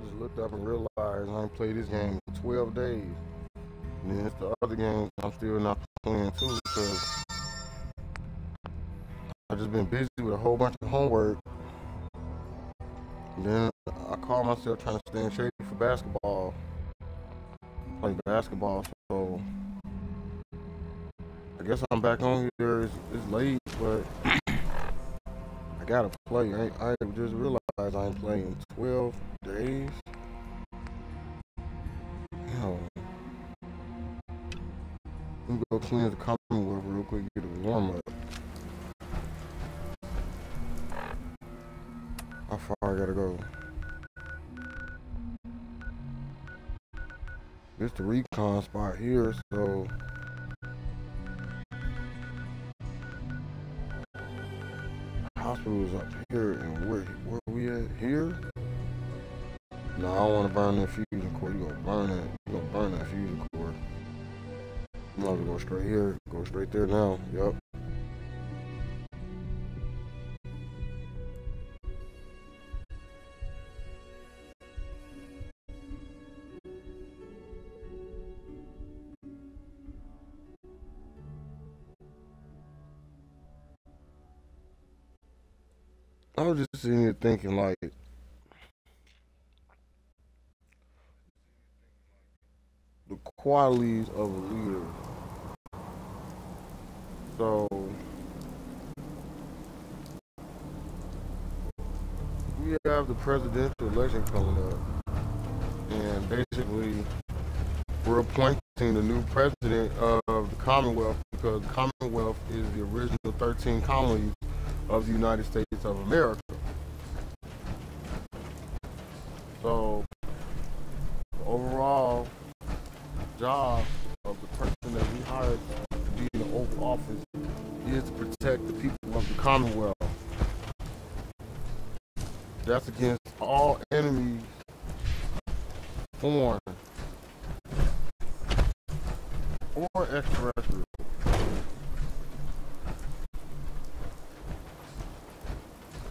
just looked up and realized I ain't played this game in 12 days. And then it's the other games I'm still not playing too because I've just been busy with a whole bunch of homework. And then I caught myself trying to stay in shape for basketball. Play basketball, so I guess I'm back on here. It's, it's late, but I gotta play. I, I just realized I ain't playing 12 days. Yo. Let me go clean the Commonwealth real quick, get a warm up. How far I gotta go? It's the recon spot here, so hospital up here, and where where we at here? No, I don't want to burn that fusion core. You gonna burn it? You gonna burn that fusion core? I'm gonna go straight here. Go straight there now. Yep. Sitting here thinking, like, the qualities of a leader. So, we have the presidential election coming up, and basically, we're appointing the new president of the Commonwealth because Commonwealth is the original 13 colonies of the United States of America. So, the overall job of the person that we hired to be in the Oval Office is to protect the people of the Commonwealth. That's against all enemies, foreign or extraterrestrial.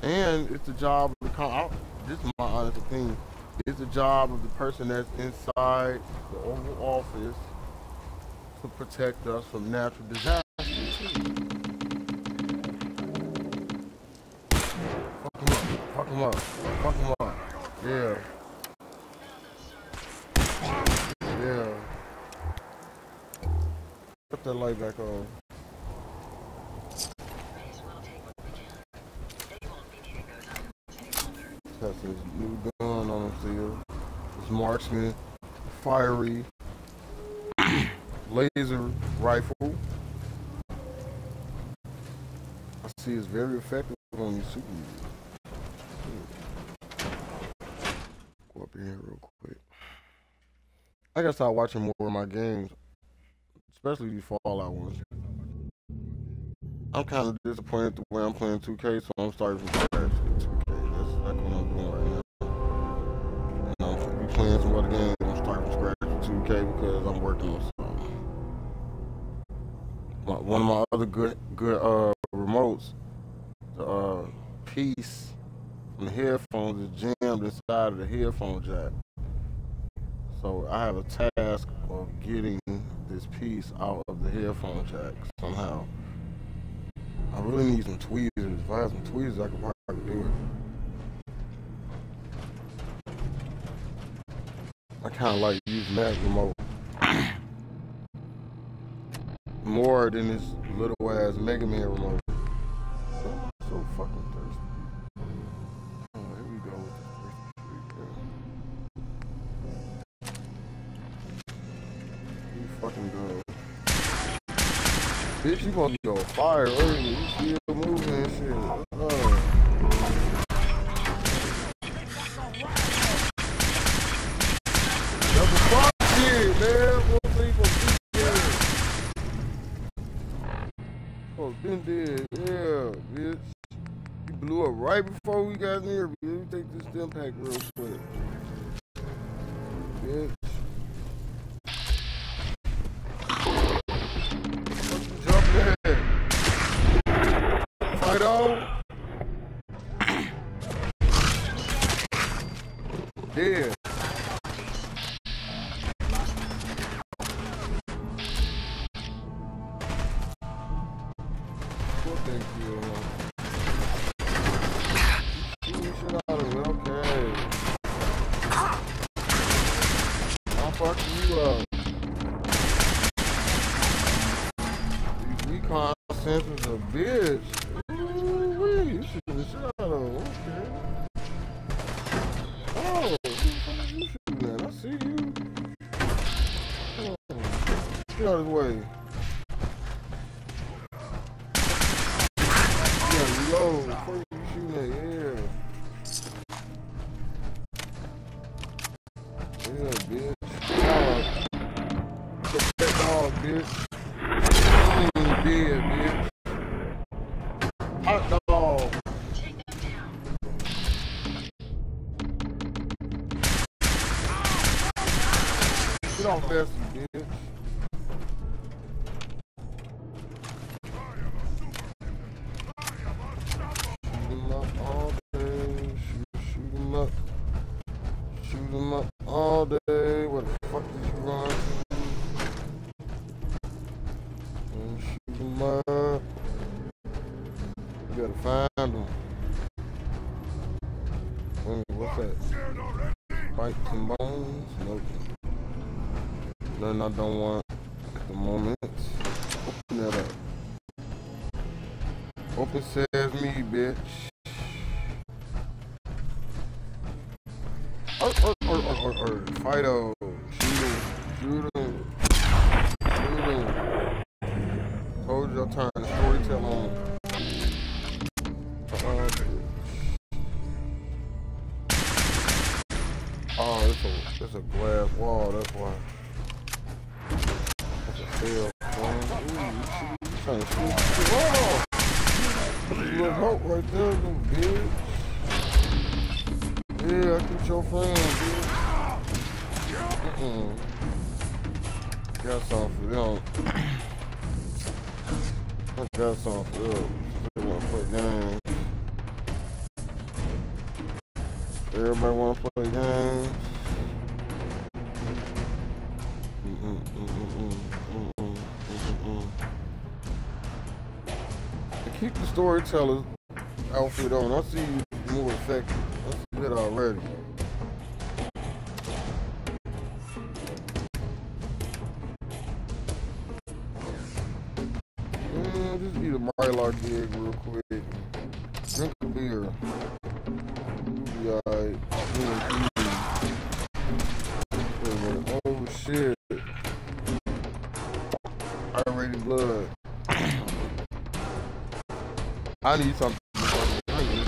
And it's the job of the this is my honest opinion. It's the job of the person that's inside the Oval Office to protect us from natural disasters. Fuck him up. Fuck him up. Fuck him up. Yeah. Yeah. Put that light back on. Has his new gun on him still. His marksman, fiery laser rifle. I see it's very effective on these super Go up in here real quick. I gotta start watching more of my games, especially these Fallout ones. I'm kind of disappointed the way I'm playing 2K, so I'm starting from scratch one of my other good good uh remotes, the uh, piece from the headphones is jammed inside of the headphone jack. So I have a task of getting this piece out of the headphone jack somehow. I really need some tweezers. If I had some tweezers, I could probably do it. I kind of like using that remote more than this little ass Mega Man remote. So, fucking thirsty. Oh, here we go with You fucking good. Bitch, you gonna go fire early. You moving and shit. Oh. Been dead. Yeah, bitch. You blew up right before we got in here. Let me take this Stimpak real quick. Bitch. Fight on. Yeah. Out of the way. Yeah, reload. Before you shooting at, yeah. Yeah, bitch. Get that dog, bitch. Bitch. Get off Bessie, bitch. Storyteller outfit on, I see you more effective. I need something.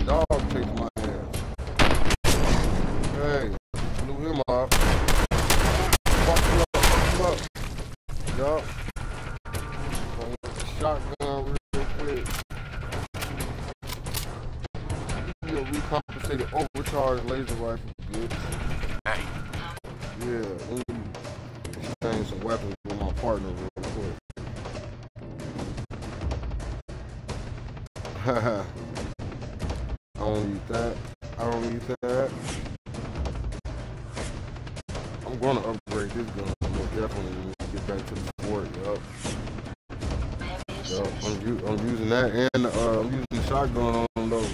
Dog chase my ass. Hey, blew him off. Fuck up, fuck up. Yup. Shotgun real quick. A recompensated overcharged laser rifle, I don't need that. I don't need that. I'm gonna upgrade this gun. Most definitely get back to the sport. Yup. Yup. I'm, I'm using that and uh, I'm using the shotgun on those.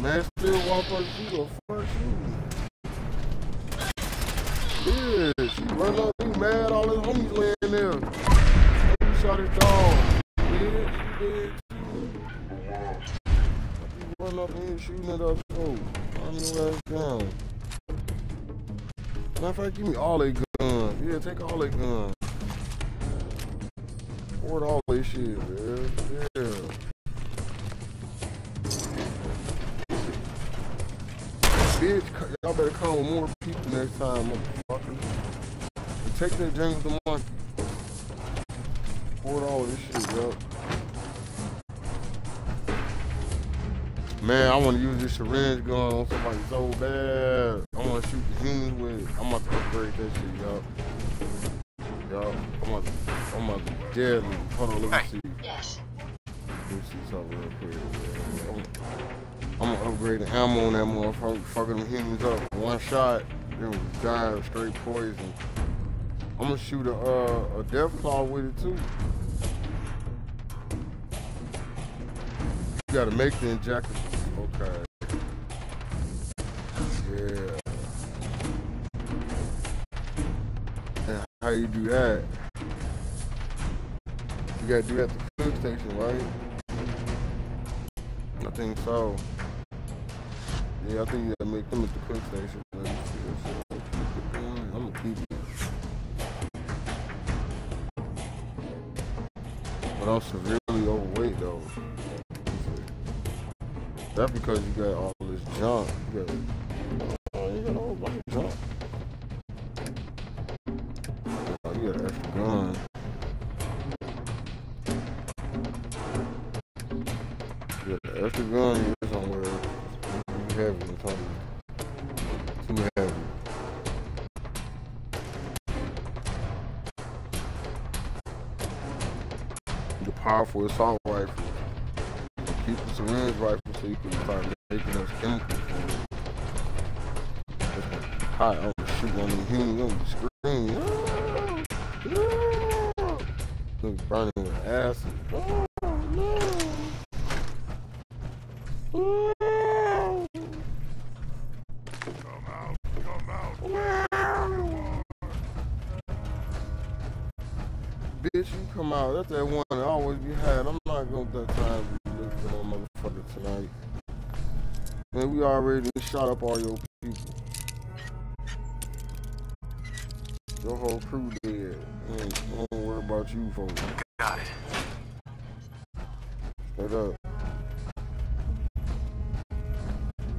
Man, still one person shoot a first shoot. Yeah, she run up, he mad, all his homies laying there. He shot his dog. Run up and he shooting at us too. I'm your ass down. Matter of fact, give me all they guns. Yeah, take all they guns. Hoard all they shit, man. Yeah. Bitch, y'all better come with more people next time, motherfucker. Take that James the Monkey. Hoard all this shit, yo. Man, I want to use this syringe gun on somebody so bad. I want to shoot the humans with it. I'm about to upgrade that shit, yo. Yo, I'm about to, I'm about to be deadly. Hold on, let me Hey. see. Let me see something real quick. I'm, I'm gonna upgrade the ammo on that motherfucker, fucking them humans up. One shot, then we die of straight poison. I'm gonna shoot a uh, a death claw with it too. You gotta make the injector. Okay. Yeah. And how you do that? You gotta do that at the food station, right? I think so. Yeah, I think you gotta make them at the cook station. But I'm severely overweight though. That's because you got all this junk. You got, oh, you got a bunch junk. Oh, you got an extra gun. You got an extra gun here somewhere. Too heavy. Too heavy. The powerful assault rifle. Keep the syringe rifle so you can start making those chemicals. Hi, I'm gonna shoot one of them humans, I'm gonna. No! No! Look, burning with acid. Oh, no! Oh. Bitch, you come out. That's that one that always be had. I'm not gonna that time to be looking for no motherfucker tonight. Man, we already shot up all your people. Your whole crew dead. Man, don't worry about you folks. Got it. Straight up.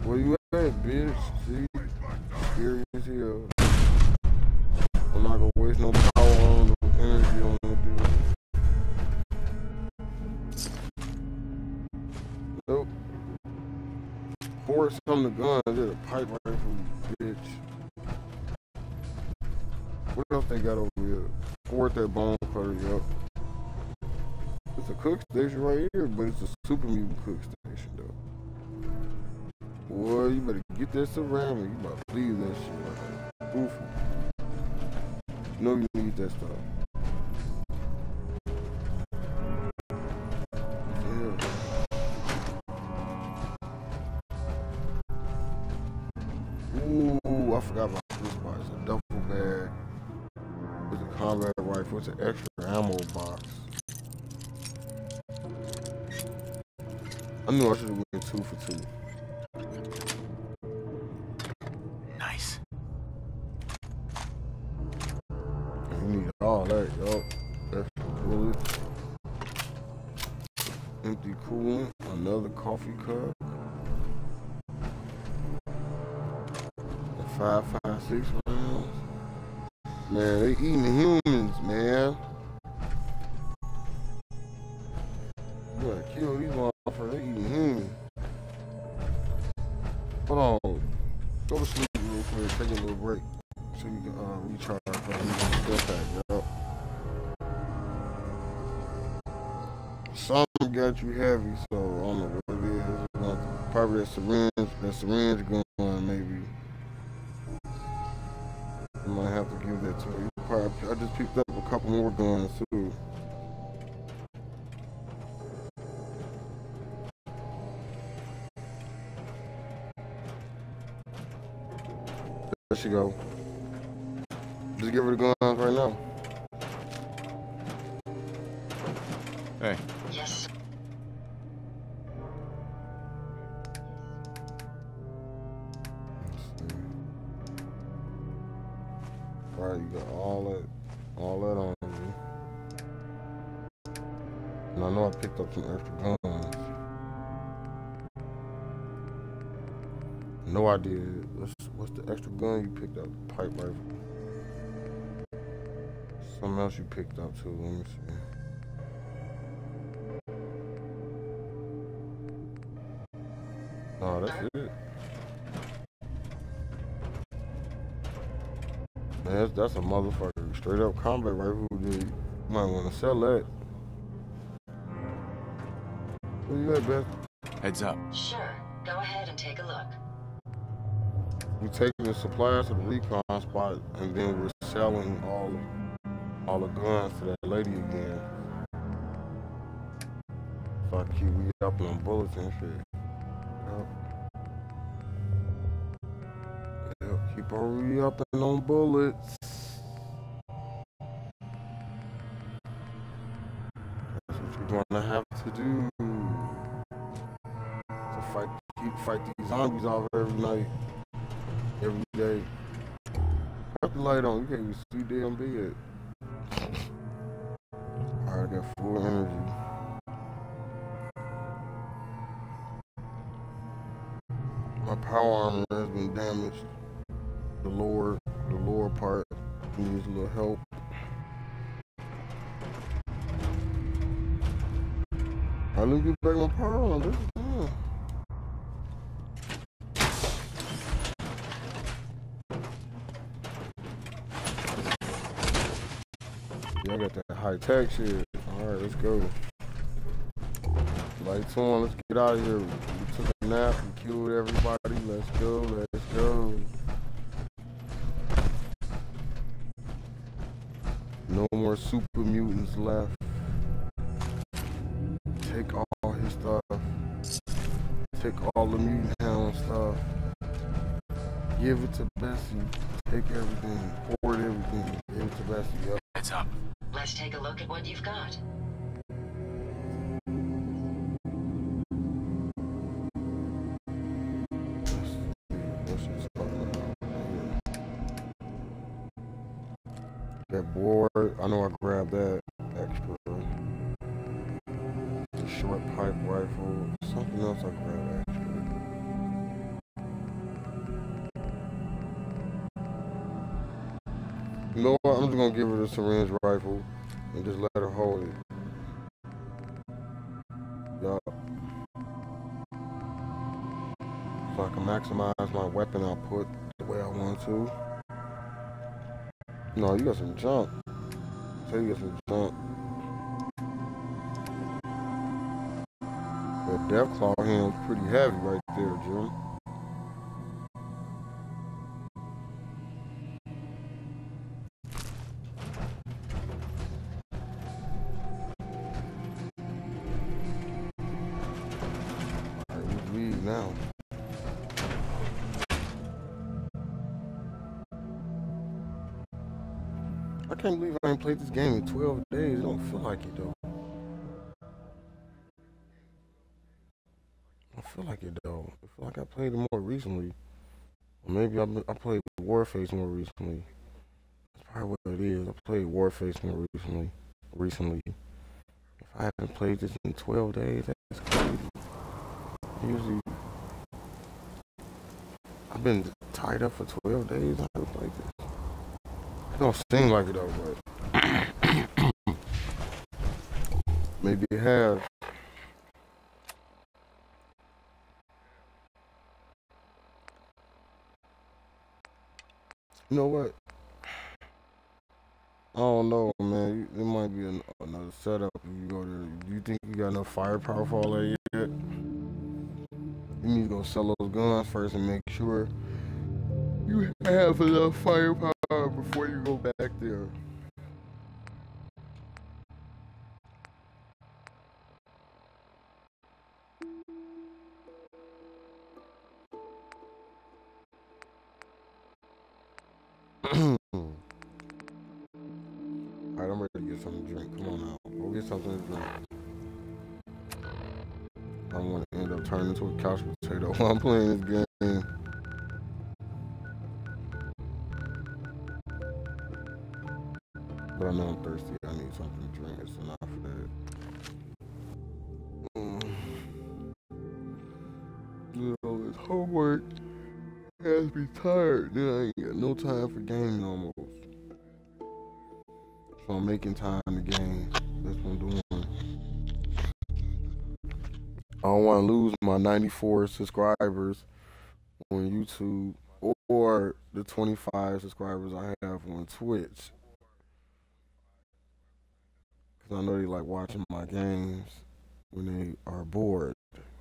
Where you at, bitch? See? As hell. I'm not gonna waste no power on no energy on Force come to guns, there's a pipe rifle, bitch. What else they got over here? Fort that bone cutter, yup. It's a cook station right here, but it's a super mutant cook station though. Boy, you better get that ceramic. You better leave that shit like goofy. You know you need that stuff. Ooh, I forgot about this. It's a duffel bag. It's a combat rifle. It's an extra ammo box. I knew I should have went two for two. Nice. You need all that, yo. Extra bullets. Empty coolant. Another coffee cup. Five, five, six rounds. Man, they eating humans, man. Gotta kill these motherfuckers. They eating humans. Hold on. Go to sleep real quick. Take a little break so you can uh, recharge from the pack, yo. Something got you heavy, so I don't know what it is. Probably that syringe, that syringe going, maybe. To you. Probably, I just picked up a couple more guns too. There she go. Just give her the guns right now. Hey, No idea. What's, what's the extra gun you picked up? Pipe rifle. Something else you picked up too. Let me see. No, that's it. Man, that's, that's a motherfucker. Straight up combat rifle. Dude. You might want to sell that. Where you at, Beth? heads up. Sure. Go ahead and take a look. We're taking the supplies to the recon spot, and then we're selling all all the guns to that lady again. Fuck you, we upping on bullets and shit. Yep. Keep on re upping on bullets. That's what you're gonna have to do. To fight keep fight these zombies off every night. Every day. Cut the light on, you can't even see damn bed. I got full energy. My power armor has been damaged. The lower, the lower part needs a little help. I let me get back my power armor. This is fine. Yeah, I got that high tech shit. Alright, let's go. Lights on, let's get out of here. We took a nap, we killed everybody. Let's go, let's go. No more super mutants left. Take all his stuff. Take all the mutant hound stuff. Give it to Bessie. Take everything. Hoard everything. Give it to Bessie. Yup. Heads up. Let's take a look at what you've got. That board, I know I grabbed that extra. The short pipe rifle, something else I grabbed You know what? I'm just gonna give her the syringe rifle and just let her hold it. Yup. So I can maximize my weapon output the way I want to. No, you got some junk. Say you got some junk. That Deathclaw hand's pretty heavy right there, Jim. Played in 12 days. It don't feel like it though. I feel like it though. I feel like I played it more recently. Or maybe I, I played Warface more recently. That's probably what it is. I played Warface more recently. Recently. If I haven't played this in 12 days, that's crazy. Usually, I've been tied up for 12 days. I haven't played this. It don't seem like it though, but maybe has. You know what? I don't know, man. It might be an, another setup you go there. Do you think you got enough firepower for all that yet? You need to go sell those guns first and make sure you have enough firepower before you go back there. Alright, I'm ready to get something to drink. Come on now. Go get something to drink. I'm going to end up turning into a couch potato while I'm playing this game. But I know I'm thirsty. I need something to drink. It's enough for that. Mm. You know, this homework has me tired. Then I ain't got no time for gaming almost. So I'm making time to game. That's what I'm doing. I don't want to lose my 94 subscribers on YouTube or the 25 subscribers I have on Twitch. Because I know they like watching my games when they are bored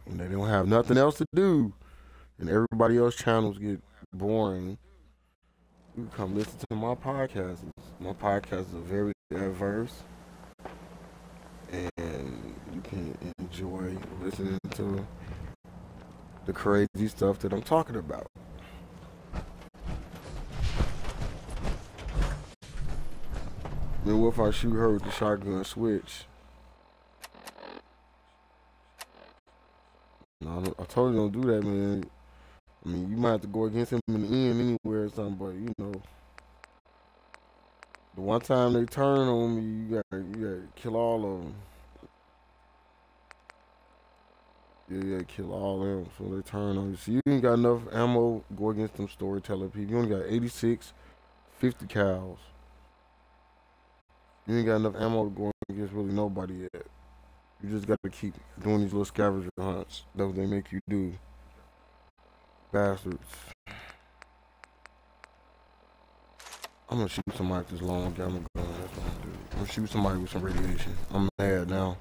when they don't have nothing else to do. And everybody else channels get boring. You come listen to my podcast. My podcasts are very diverse. And you can enjoy listening to the crazy stuff that I'm talking about. Then what if I shoot her with the shotgun switch? No, I, I you don't do that, man. I mean, you might have to go against him in the end anywhere or something, but you know. The one time they turn on me, you gotta, you gotta kill all of them. Yeah, yeah, kill all of them. So they turn on you. So you ain't got enough ammo go against them storyteller people. You only got 86, 50 cows. You ain't got enough ammo to go against really nobody yet. You just gotta keep doing these little scavenger hunts. What they make you do. Bastards. I'm gonna shoot somebody with this long gun. I'm gonna. I'm gonna shoot somebody with some radiation. I'm mad now.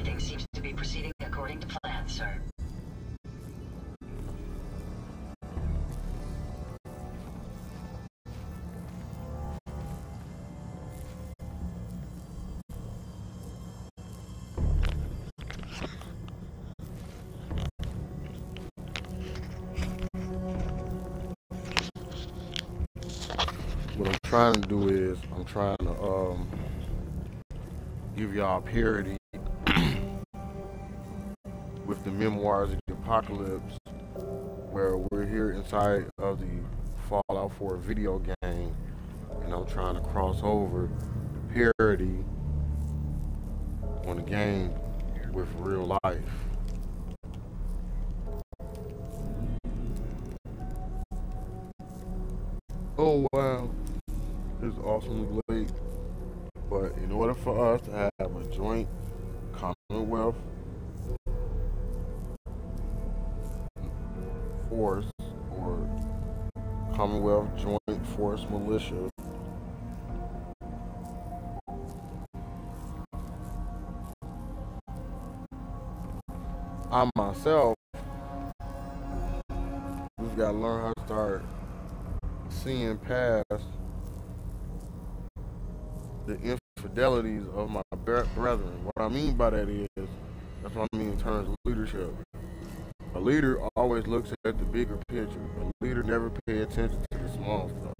Everything seems to be proceeding according to plan, sir. what I'm trying to do is I'm trying to um give y'all parody memoirs of the apocalypse where we're here inside of the Fallout 4 video game and I'm trying to cross over the parody on the game with real life. Force or Commonwealth Joint Force Militia, I myself, we've got to learn how to start seeing past the infidelities of my brethren. What I mean by that is, that's what I mean in terms of leadership. A leader always looks at the bigger picture. A leader never pays attention to the small stuff.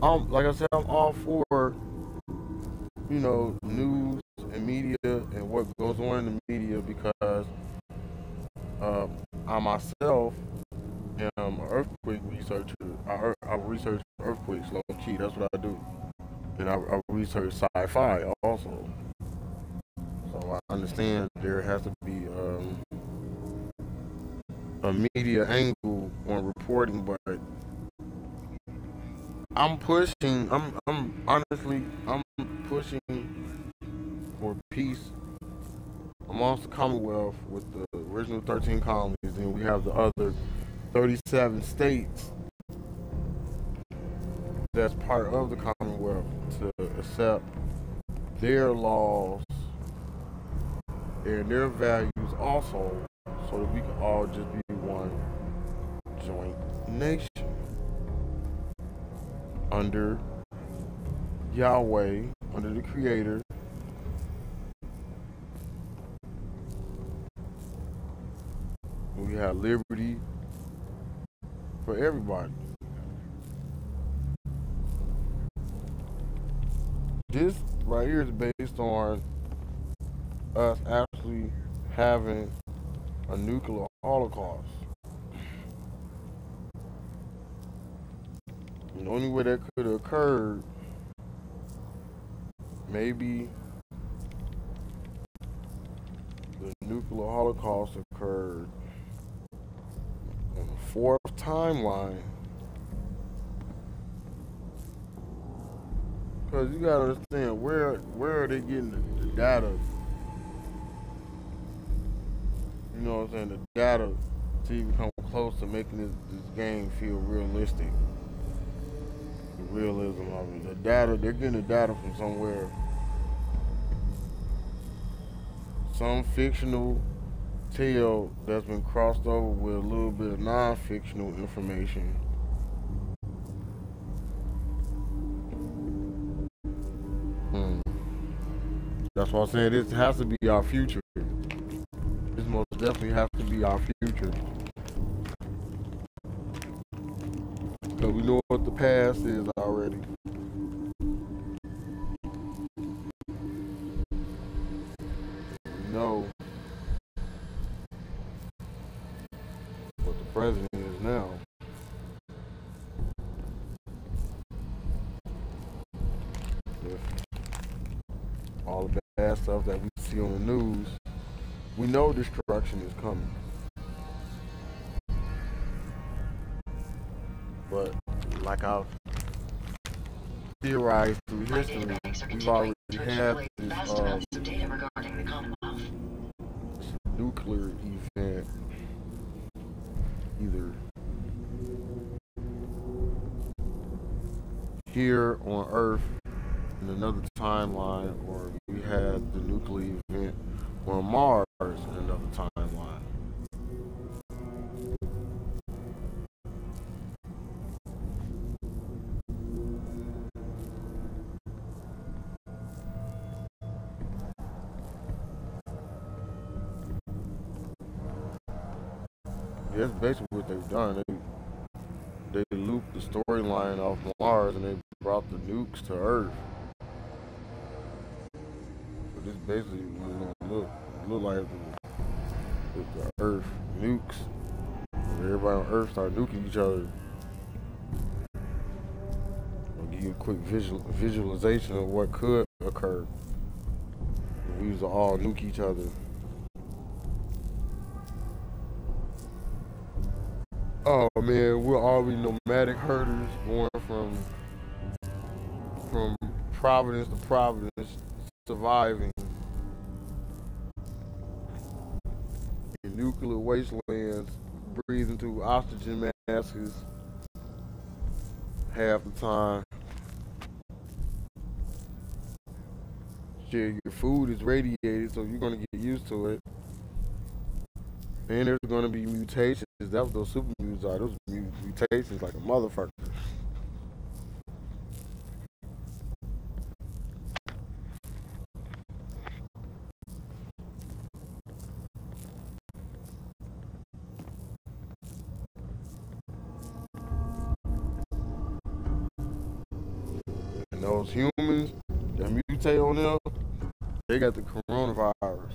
I'm like I said, I'm all for you know news and media and what goes on in the media because um, I myself am an earthquake researcher. I, I research earthquakes low key. That's what I do, and I, I research sci-fi also. So I understand there has to be um, a media angle on reporting, but I'm pushing. I'm. I'm honestly. I'm pushing for peace amongst the Commonwealth with the original 13 colonies, and we have the other 37 states that's part of the Commonwealth to accept their laws and their values also, so that we can all just be one joint nation under Yahweh, under the Creator. We have liberty for everybody. This right here is based on us actually having a nuclear holocaust. And the only way that could have occurred, maybe the nuclear holocaust occurred on the fourth timeline. Because you gotta understand where where are they getting the, the data? You know what I'm saying? The data to even come close to making this, this game feel realistic. The realism of it. The data, they're getting the data from somewhere. Some fictional tale that's been crossed over with a little bit of non-fictional information. That's why I'm saying this has to be our future. This most definitely has to be our future. Because we know what the past is already. I've theorized through history, we've already had this um, amounts of data regarding the Commonwealth. nuclear event either here on Earth in another timeline, or we had the nuclear event on Mars that's basically what they've done. They they looped the storyline off Mars and they brought the nukes to Earth. But this basically look look like the, with the Earth nukes. Everybody on Earth start nuking each other. I'll give you a quick visual visualization of what could occur. We was to all nuke each other. Oh man, we're already nomadic herders going from from Providence to Providence, surviving in nuclear wastelands, breathing through oxygen masks half the time. Shit, your food is radiated, so you're gonna get used to it. And there's gonna be mutations. That's what those super mutants are. Those mutations like a motherfucker. And those humans that mutate on them, they got the coronavirus.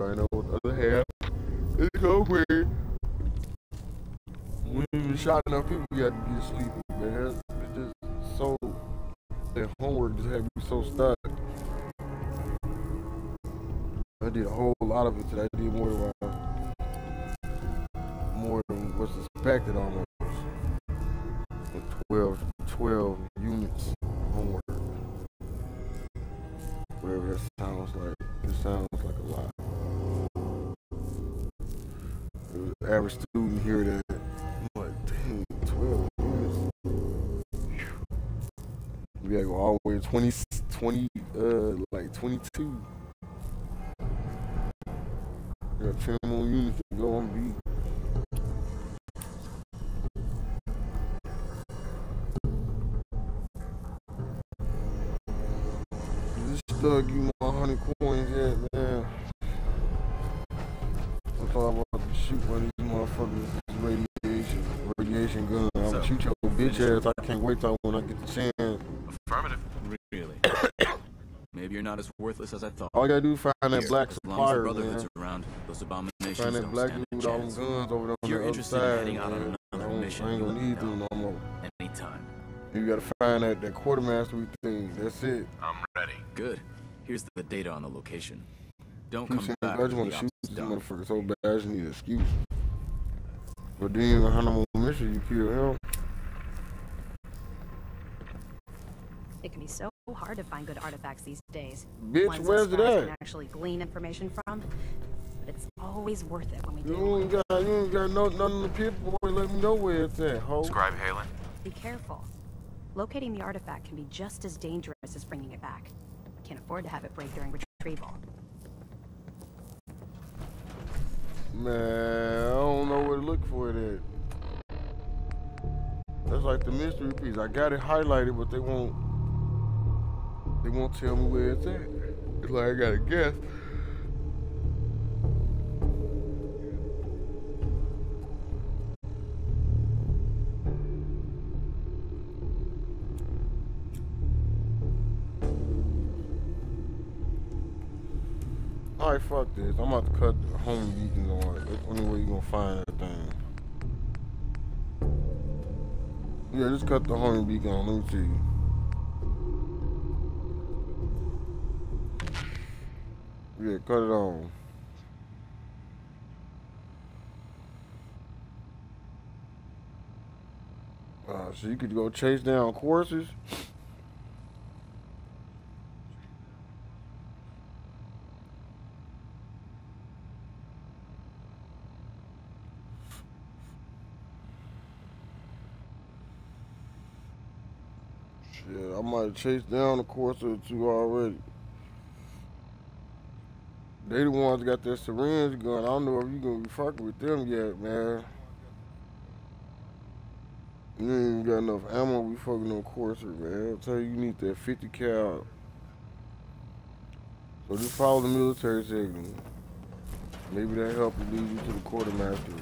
You know what the other half is go with. We even shot enough people got to get sleepy, man. It's just so that homework just had me so stuck. I did a whole lot of it today. I did more than uh, more than what's expected almost. With 12, 12 units homework. Whatever that sounds like. It sounds like a lot. Average student here that like, dang, 12 units. Phew. We gotta go all the way to 20, 20 uh, like 22. We got 10 more units to go on beat. This thug you my 100 coins yet, man. I thought I was about to shoot one motherfuckers with radiation, radiation gun. I'm gonna So- shoot your bitch ass. I can't wait till when I get the chance. Affirmative. Really? Maybe you're not as worthless as I thought. All you gotta do is find that Here, black as long as the supplier, Brotherhood's man. around, those abominations Find that don't black stand dude a with all them chance. guns over there on you're the other interested in heading out on man. another I mission, I ain't gonna need me them no more. Anytime. You gotta find that, that quartermaster thing. That's it. I'm ready. Good. Here's the data on the location. Don't You come back I just wanna shoot ops this motherfucker so bad, I just need an excuse. But then you have no more mission, you kill him. It can be so hard to find good artifacts these days. Bitch, Ones where's us it at? can actually glean information from. But it's always worth it when we You do. ain't got, you ain't got no, none of the people, boy, let me know where it's at, ho. Scribe Haylen. Be careful. Locating the artifact can be just as dangerous as bringing it back. Can't afford to have it break during retrieval. Man, I don't know where to look for it at. That's like the mystery piece. I got it highlighted, but they won't. They won't tell me where it's at. It's like I gotta guess. Alright, fuck this. I'm about to cut the home beacons on. That's the only way you're gonna find that thing. Yeah, just cut the home beacon on. Let me see. Yeah, cut it on. Uh, so you could go chase down coursers. Shit, I might chase down a course or two already. They the ones got that syringe gun. I don't know if you gonna be fucking with them yet, man. You ain't got enough ammo. We fucking on Corsair, man. I tell you, you need that 50 cal. So just follow the military signal. Maybe that help lead you to the quartermaster.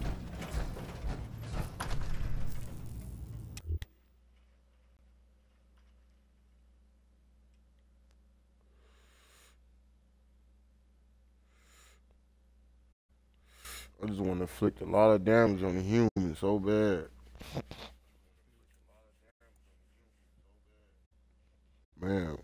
I just want to inflict a lot of damage on the human so bad. Man.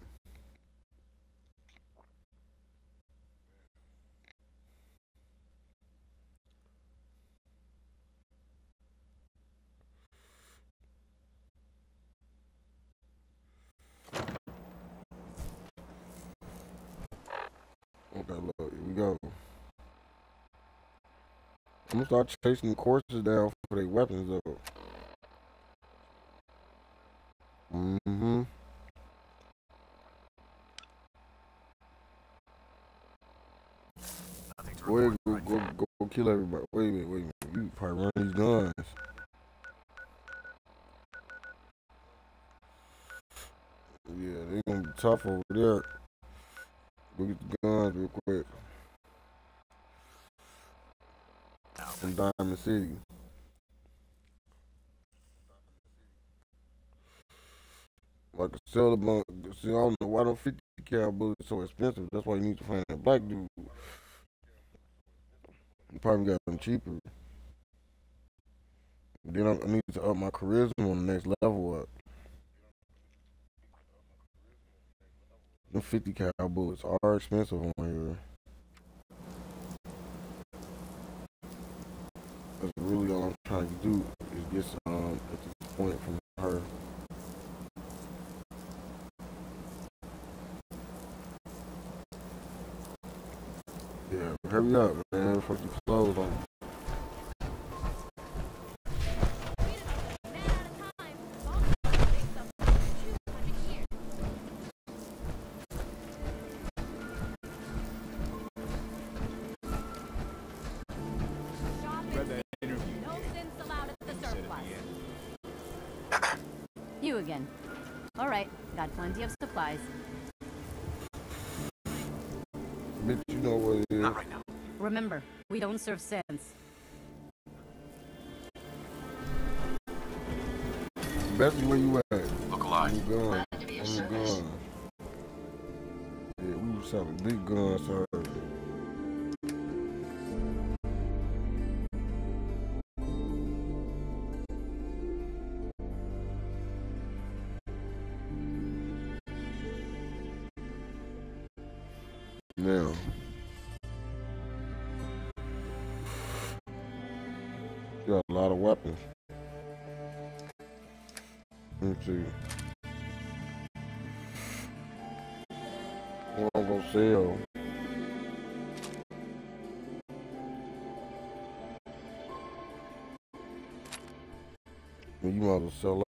Okay, look, here we go. I'm gonna start chasing the coursers down for their weapons though. Mm-hmm. Go go, go, go kill everybody. Wait a minute, wait a minute. You probably run these guns. Yeah, they gonna be tough over there. Go get the guns real quick from Diamond City. Like a sell bun. See, I don't know why them 50 cal bullets so expensive. That's why you need to find a black dude. You probably got them cheaper. Then I I need to up my charisma on the next level up. Them 50 cal bullets are expensive on here. That's really all I'm trying to do is get some at this point from her. Yeah, hurry up, man. Fuck you clothes on. Not right now. Remember, we don't serve sense. Bessie, where you at? Look I'm alive. gone. Glad to be of I'm service. gone. Yeah, we was selling big guns, sir. As well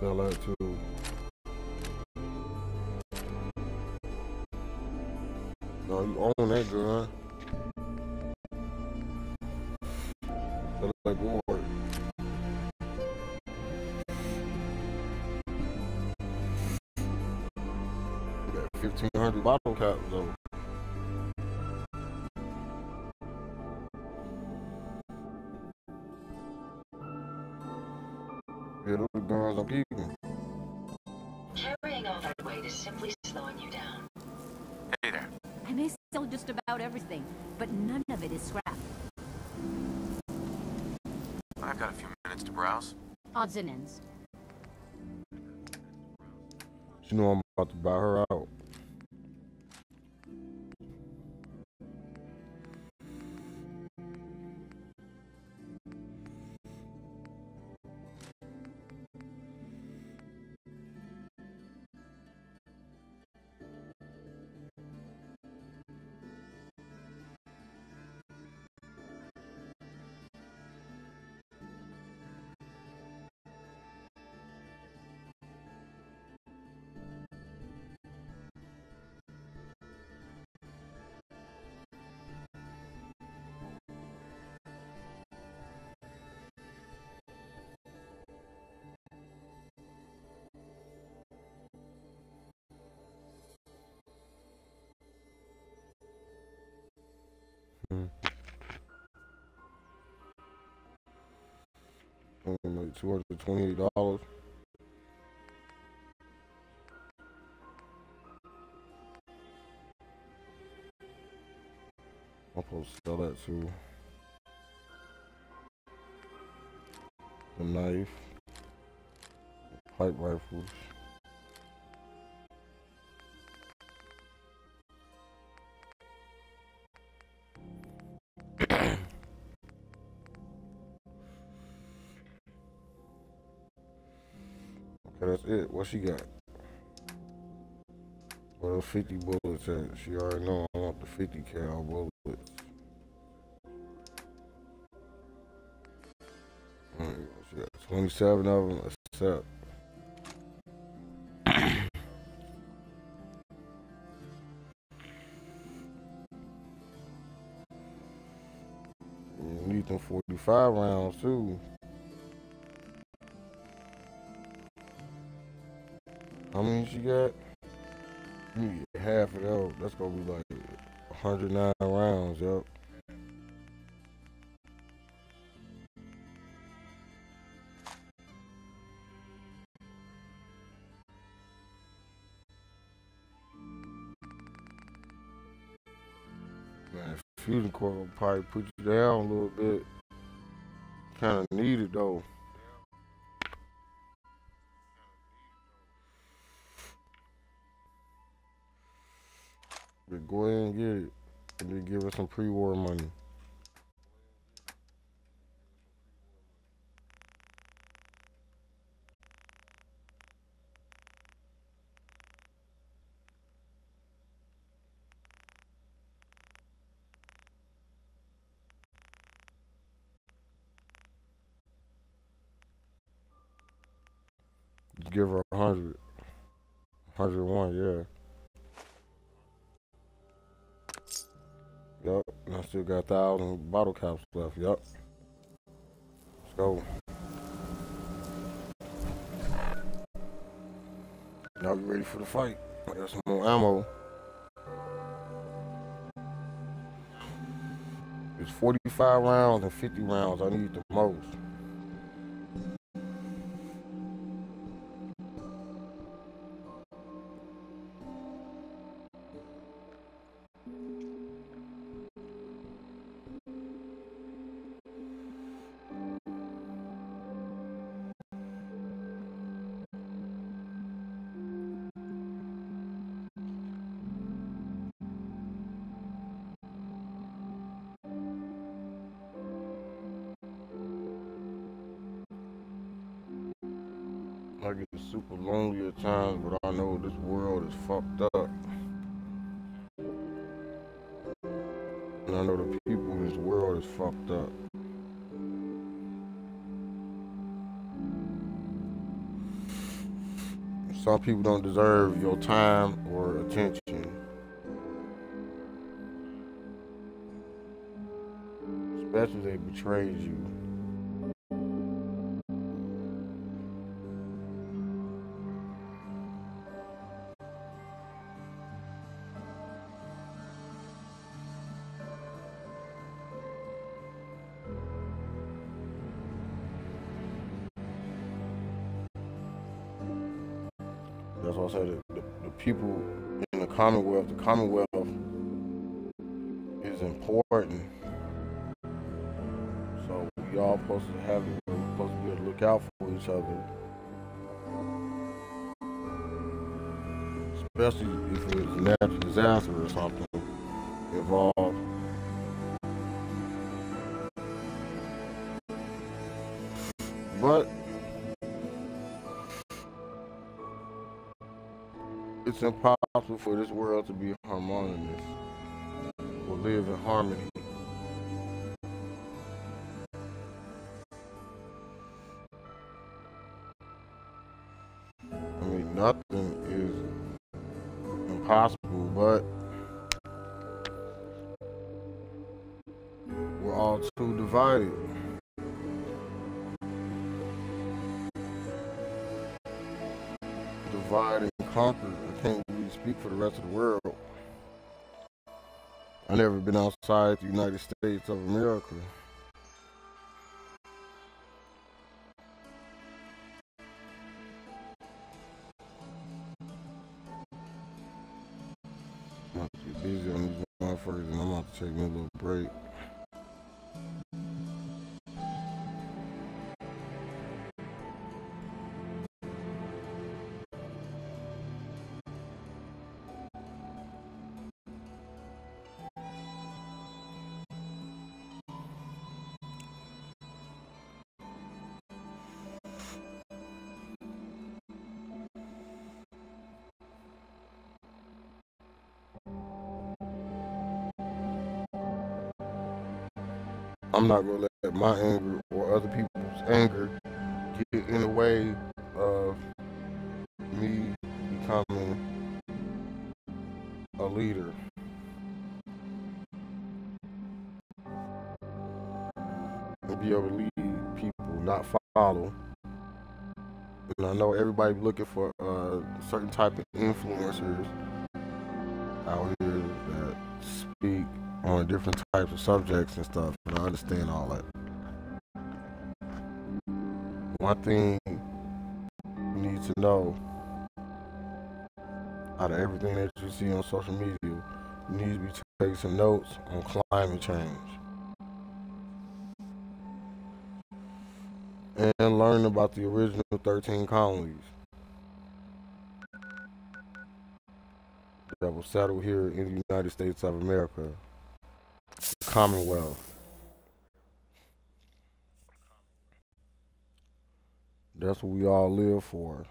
sell that. Too. No, you own that gun. Sell that board. Got fifteen hundred bottle caps though. Got a few minutes to browse. Odds and ends. You know I'm about to buy her out. Two hundred twenty-eight dollars. I'm supposed to sell that too. The knife, pipe rifles. Okay, that's it. What she got? Are 50 bullets at? She already know I want the 50 cal bullets. She got 27 of them, except. Need them 45 rounds too. Many she got? You get half of that. That's gonna be like 109 rounds, yup. Man, fusion core will probably put you down a little bit. Kinda need it though. Go ahead and get it. And then give her some pre-war money. Give her a hundred. Hundred and one, yeah. Yup, and I still got a thousand bottle caps left. Yup. Let's go. Now we ready for the fight. I got some more ammo. It's 45 rounds and 50 rounds. I need the most. People don't deserve your time or attention. Especially if they betrayed you. I said the, the, the people in the Commonwealth, the Commonwealth is important. So we all supposed to have it. We're supposed to be able to look out for each other. Especially if it's a natural disaster or something impossible for this world to be harmonious or live in harmony. I mean, nothing is impossible, but we're all too divided. Divide and conquer. I can't really speak for the rest of the world. I've never been outside the United States of America. I'm not gonna let my anger or other people's anger get in the way of me becoming a leader. And be able to lead people, not follow. And I know everybody looking for uh, certain type of influencers out here that speak on different types of subjects and stuff. Understand all that. One thing you need to know out of everything that you see on social media, you need to be taking some notes on climate change. And learn about the original 13 colonies that were settled here in the United States of America, the Commonwealth. That's what we all live for.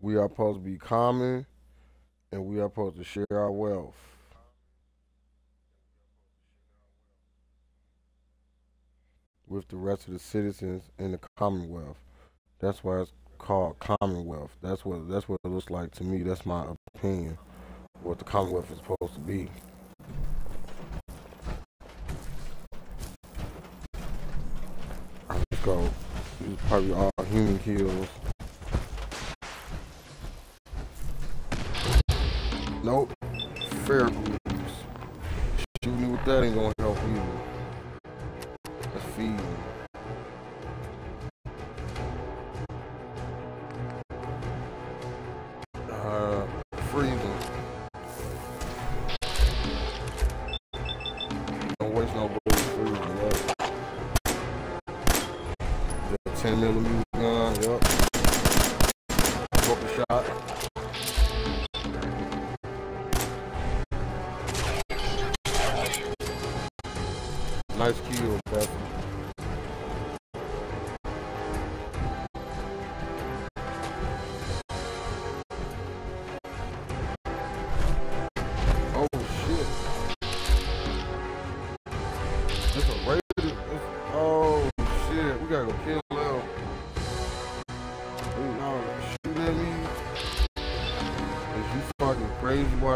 We are supposed to be common and we are supposed to share our wealth. With the rest of the citizens in the Commonwealth. That's why it's called Commonwealth. That's what that's what it looks like to me. That's my opinion. What the Commonwealth is supposed to be. Let's go. These are probably all human kills. Nope. Fair. Shooting with that ain't gonna help either.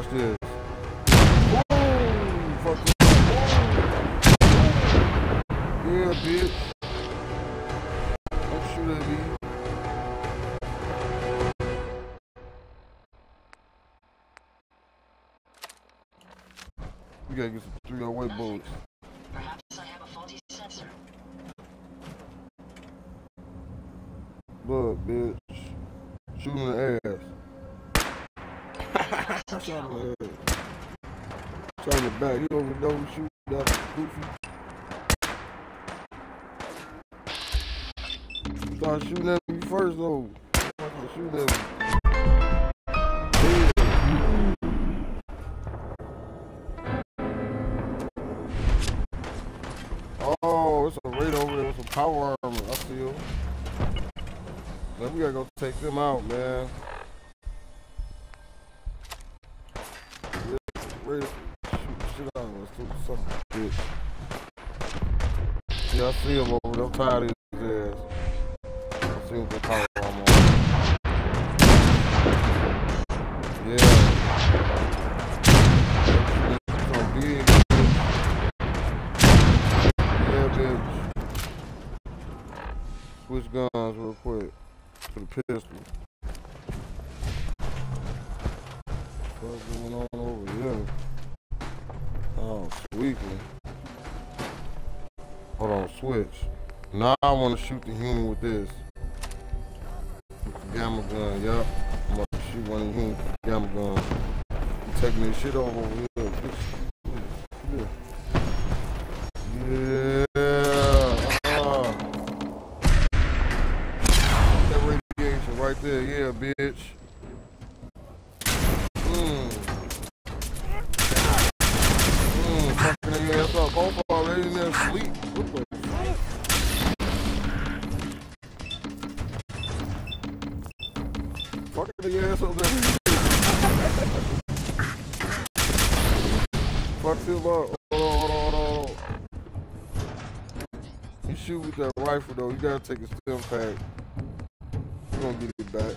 Watch this. Boom! Fuck yeah, bitch. Don't shoot at me. We gotta get some 308 bullets. Perhaps I have a faulty sensor. Look, bitch. Shoot in the ass. In the ass. Shot in the back. You over there shoot that goofy. Start shooting at me first though. Start shooting at me. Oh, it's a raid over there some power armor. I feel. Man, we gotta go take them out, man. Yeah, raid, shoot shit out of us. Something, bitch. Yeah, I see him over there. I'm tired of his ass. I see him the power armor on. Yeah. Some big. Yeah, bitch. Switch guns real quick for the pistol. What's going on over here? Oh, sweetly. Hold on, switch. Now I want to shoot the human with this. Gamma gun, yup. I'm about to shoot one of the humans with the gamma gun. I'm taking this shit over here. Yeah. Yeah. Uh. That radiation right there, yeah, bitch. Up. Both already in asleep. What the fuck? The ass up there. Fuck him up. Hold on, hold on, hold on. You shoot with that rifle though, you gotta take a Stimpak. You gonna get it back.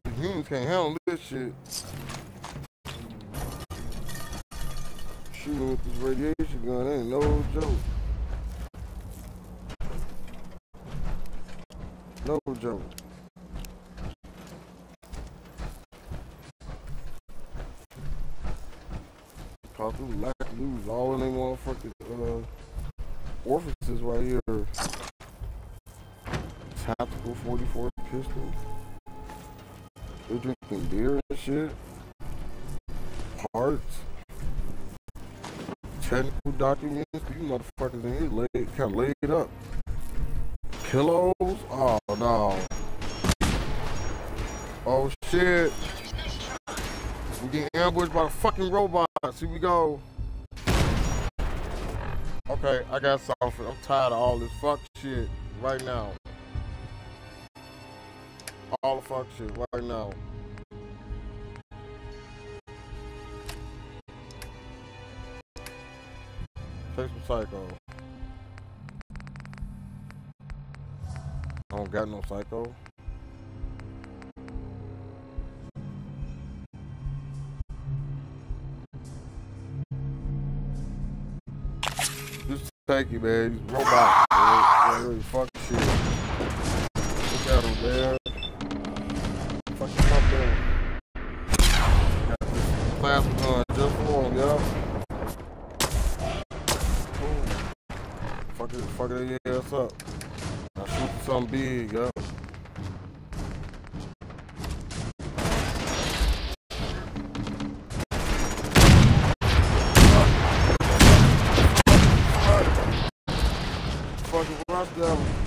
humans can't handle this shit. Shooting with this radiation gun ain't no joke. No joke. Caught through lack lose all in them motherfucking uh orifices right here. Tactical 44 pistol. They're drinking beer and shit. Parts. Technical documents. You motherfuckers in here laid, kind of laid up. Pillows. Oh no. Oh shit. We getting ambushed by the fucking robots. Here we go. Okay, I got something. I'm tired of all this fuck shit right now. All the fuck shit right now. Take some psycho. I don't got no psycho. Just take you, man. Really fuck something big, yo. Fucking rock. That's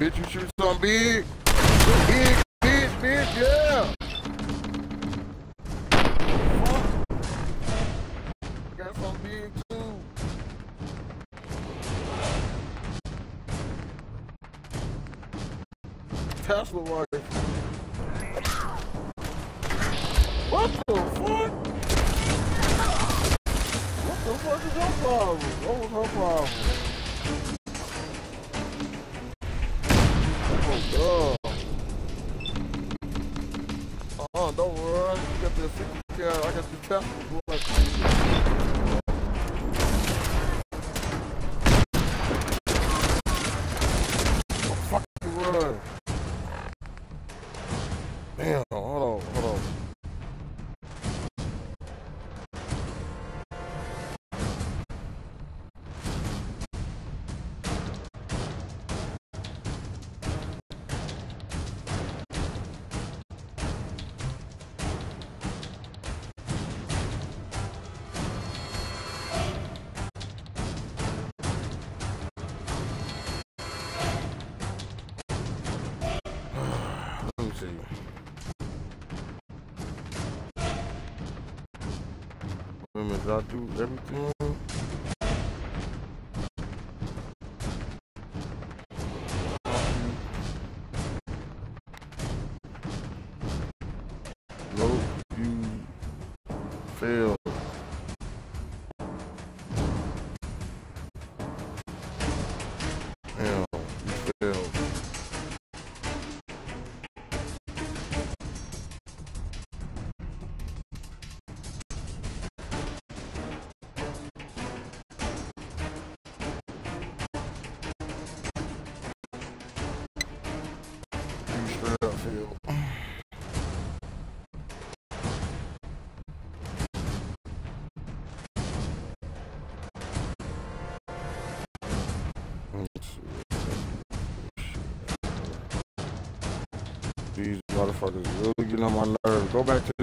Bitch, you shoot something big. see. Remember, I do everything. go back to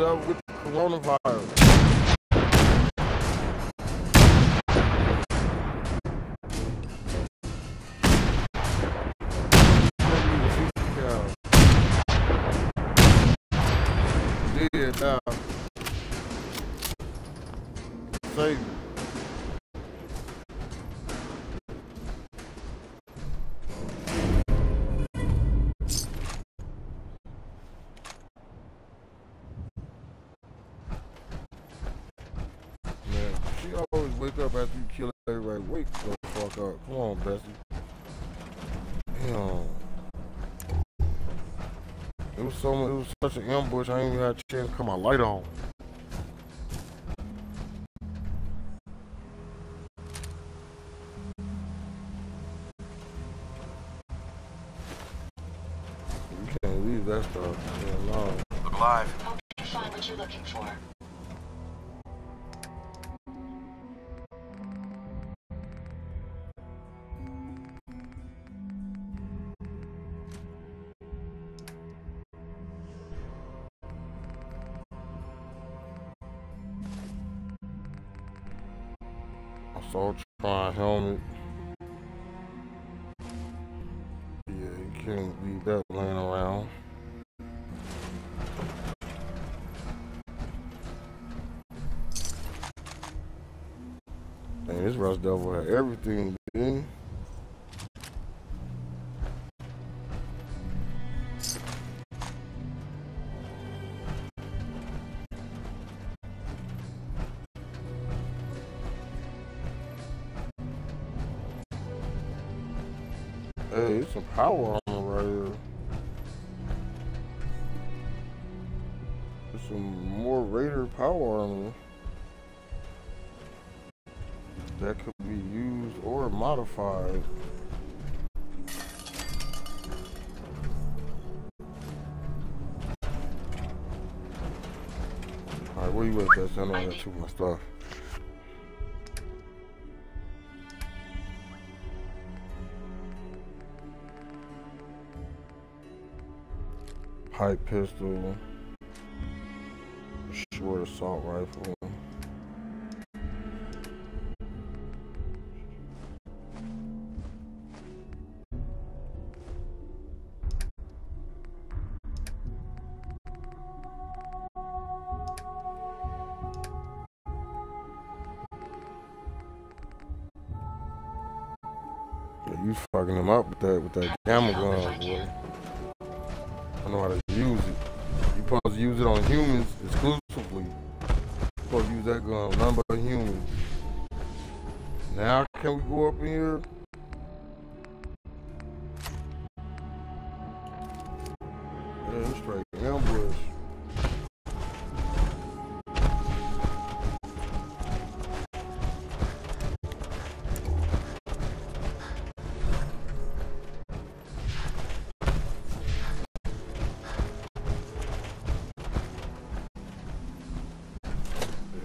up with the coronavirus. Yeah, nah. Save me. Damn. It was so much, it was such an ambush. I didn't even have a chance to cut my light on. everything in. Hey, some power five. Alright, where you at, Justin? I don't want to my stuff. Pipe pistol. Short assault rifle. With the with gamma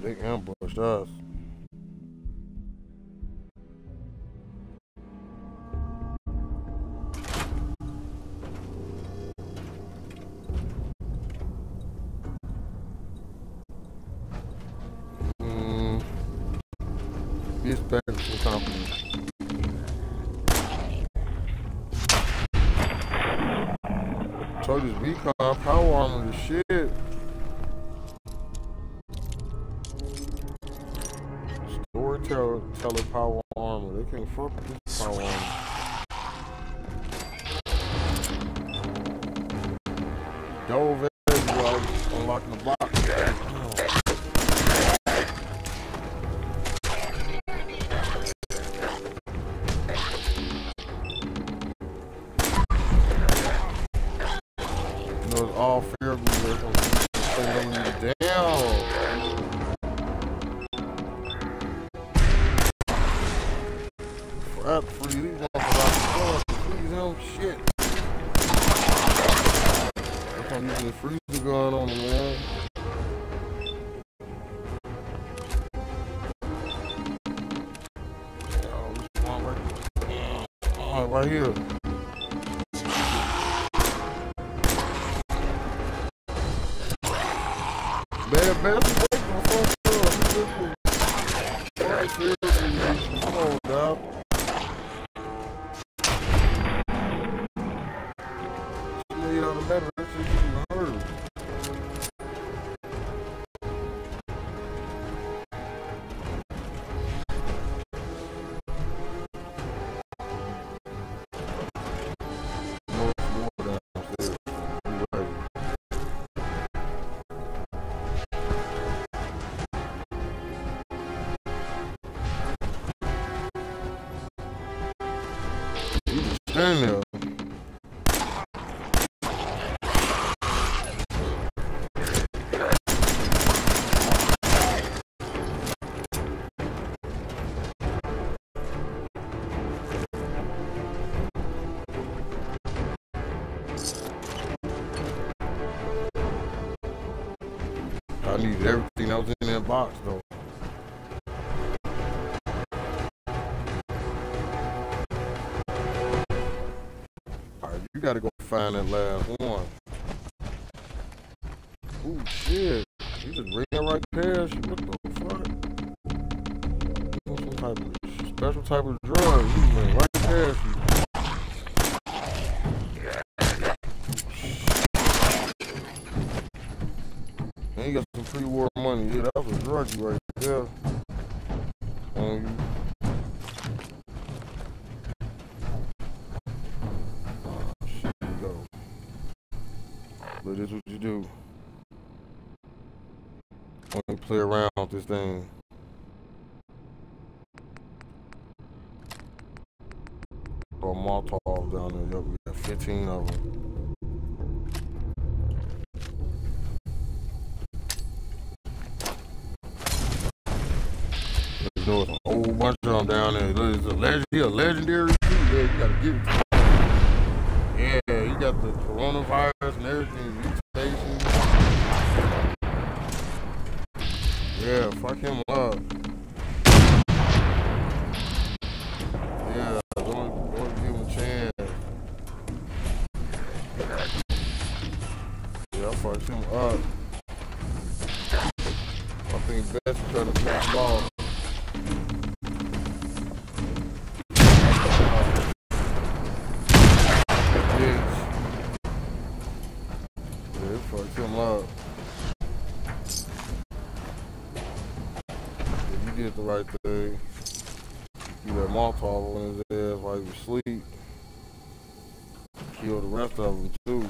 They ambushed us. Mm, back some company. Power armor the shit. Armor. Just find that last one. Ooh shit. You just ran right past you. What the fuck? Some type of special type of drug. You right past you. And you got some pre-war money. Yeah, that was a drug right there. On This what you do. When play around with this thing. Throw a Molotov down there. Yup, we got 15 of them. No, a whole bunch of them down there. There's a legend, a legendary too. Yeah, you gotta give it. Yeah, you got the coronavirus and everything, mutations. Yeah, fuck him up. Yeah, don't, don't give him a chance. Yeah, I fucked him up. I think best to try to him off. Bitch. Yeah, it fucked him up. Did the right thing. You that Molotov in his ass while he was asleep. Kill the rest of them too.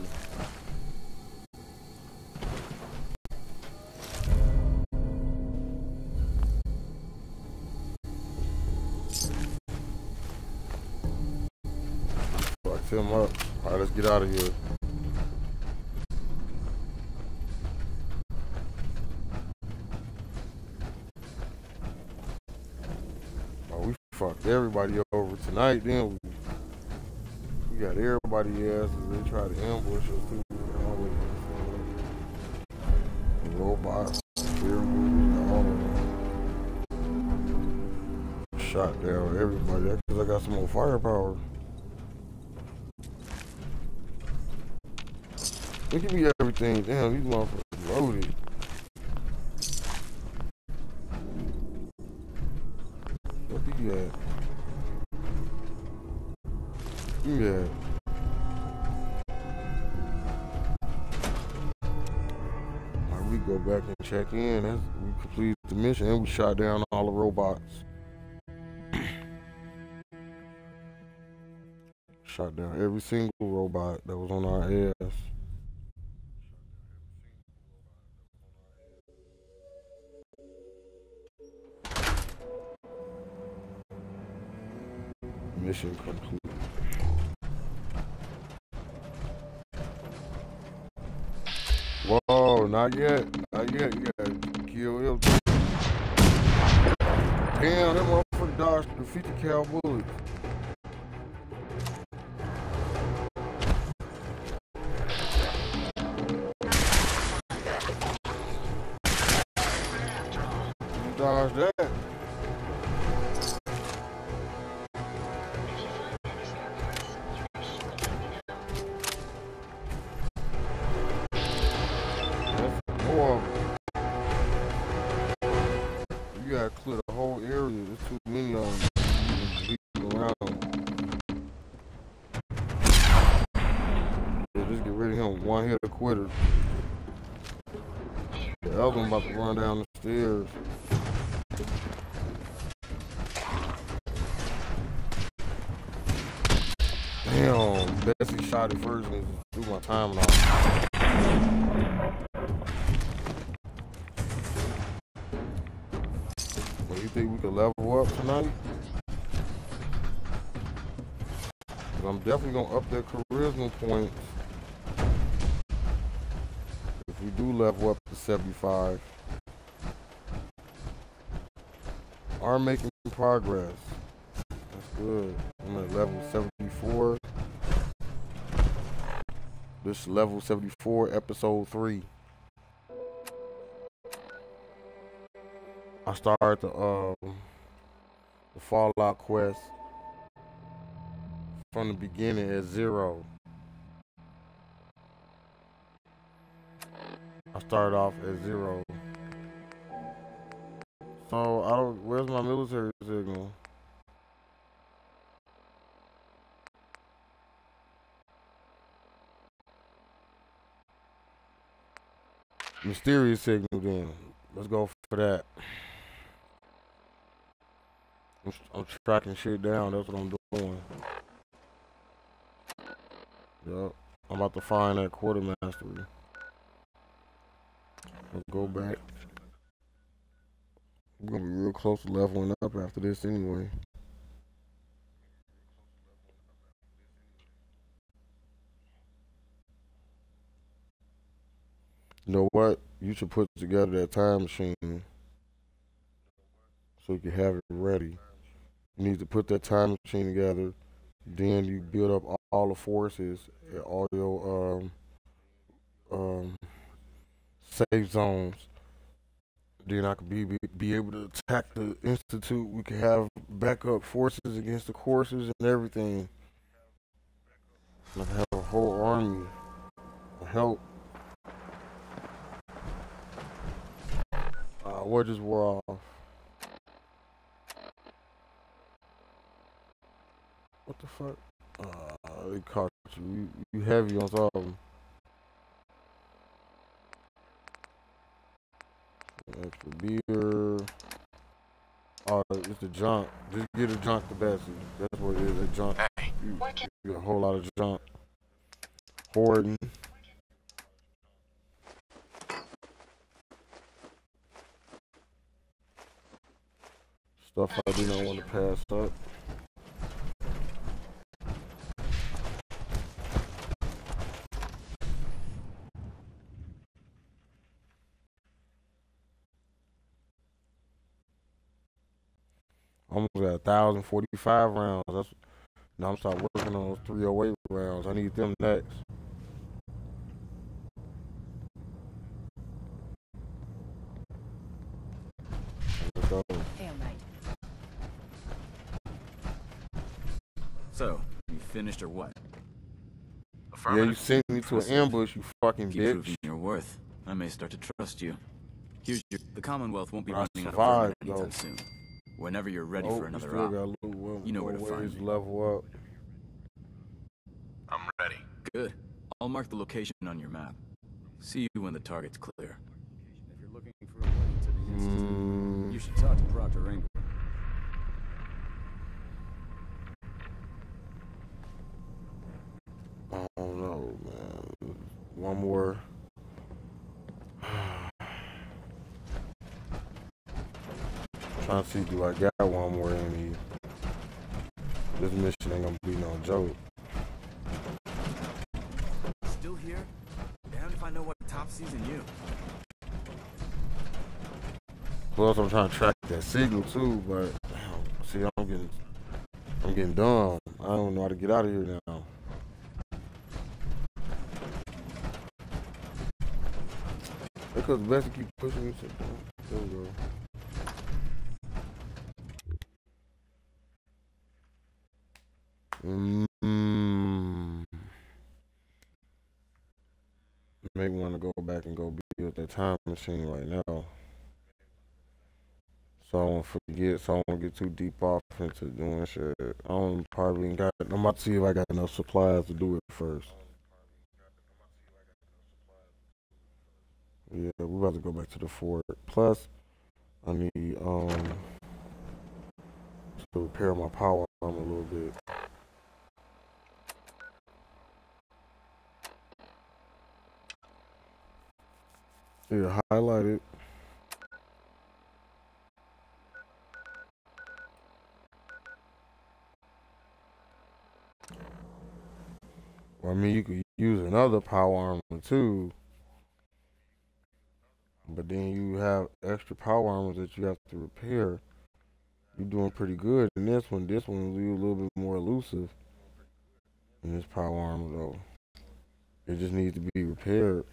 Fucked him up. Alright, let's get out of here. Oh, we fucked everybody over tonight, then we, we got everybody asses. They try to ambush us too. Robots, fear all of. Shot down everybody. Because I got some more firepower. Look at me everything. Damn, these motherfuckers loaded. What? Yeah. We go back and check in. That's, we completed the mission and we shot down all the robots. shot down every single robot that was on our ass. Mission complete. Whoa, not yet. Not yet. Gotta kill him. Damn, that motherfucker dodged the 50 cal bullets. You dodged that. Other about to run down the stairs. Damn, Bessie shot it first and threw my time off. Well, you think we could level up tonight? I'm definitely gonna up their charisma points. We do level up to 75. Are making progress. That's good. I'm at level 74. This is level 74, episode 3. I started the um the Fallout quest from the beginning at zero. I started off at zero. So I don't where's my military signal? Mysterious signal then. Let's go for that. I'm, I'm tracking shit down. That's what I'm doing. Yup. I'm about to find that quartermastery. Let's go back. We're gonna be real close to leveling up after this anyway. You know what? You should put together that time machine so you can have it ready. You need to put that time machine together. Then you build up all, all the forces, and all your um, um, safe zones. Then I could be, be be able to attack the institute. We could have backup forces against the coursers and everything. I have a whole army of help. Uh, what just wore off? What the fuck? Uh, they caught you. You, you heavy on Extra beer. Oh, it's the junk. Just get a junk Bessie. That's what it is. of junk. You, you got a whole lot of junk. Hoarding. Stuff I do not want to pass up. Almost got a thousand forty-five rounds. That's now I'm start working on those 308 rounds. I need them next. Let's go. Hail Knight. so, you finished or what? Yeah, you sent me to an ambush, you fucking Keep bitch. proving your worth. I may start to trust you. Here's your... The Commonwealth won't be I running out of survived, anytime though. soon. Whenever you're ready Oh, for another still op. got loot. One You know where to find me. level up. I'm ready. Good. I'll mark the location on your map. See you when the target's clear. If you're looking for a way to the Institute, Mm, you should talk to Proctor Ingram. I don't know, man. One more. Trying to see, do I got one more in me? This mission ain't gonna be no joke. Still here? Damn if I know what top sees in you. Plus, I'm trying to track that signal too, but damn, see, I'm getting, I'm getting dumb. I don't know how to get out of here now. Because best to keep pushing this shit down. There we go. Mm. Make want to go back and go build that time machine right now. So I won't forget, so I won't get too deep off into doing shit. I don't probably got, I'm about to see if I got enough supplies to do it first. Yeah, we're about to go back to the fort. Plus, I need, um, to repair my power arm a little bit. Yeah, highlight it. I mean, you could use another power armor too. But then you have extra power armors that you have to repair. You're doing pretty good in this one. This one be a little bit more elusive in this power armor though. It just needs to be repaired.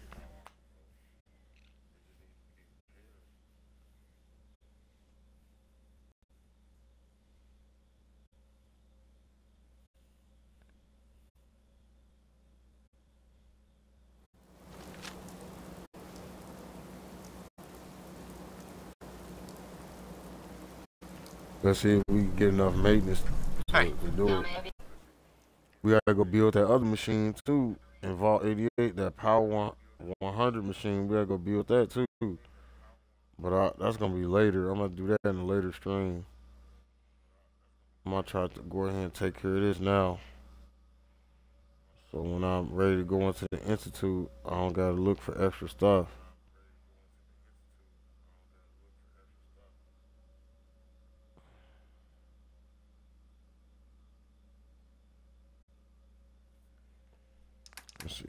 Let's see if we can get enough maintenance to, to do it. We gotta go build that other machine too in Vault 88, that Power 100 machine. We gotta go build that too. But I, that's gonna be later. I'm gonna do that in a later stream. I'm gonna try to go ahead and take care of this now. So when I'm ready to go into the institute, I don't gotta look for extra stuff. Let's see.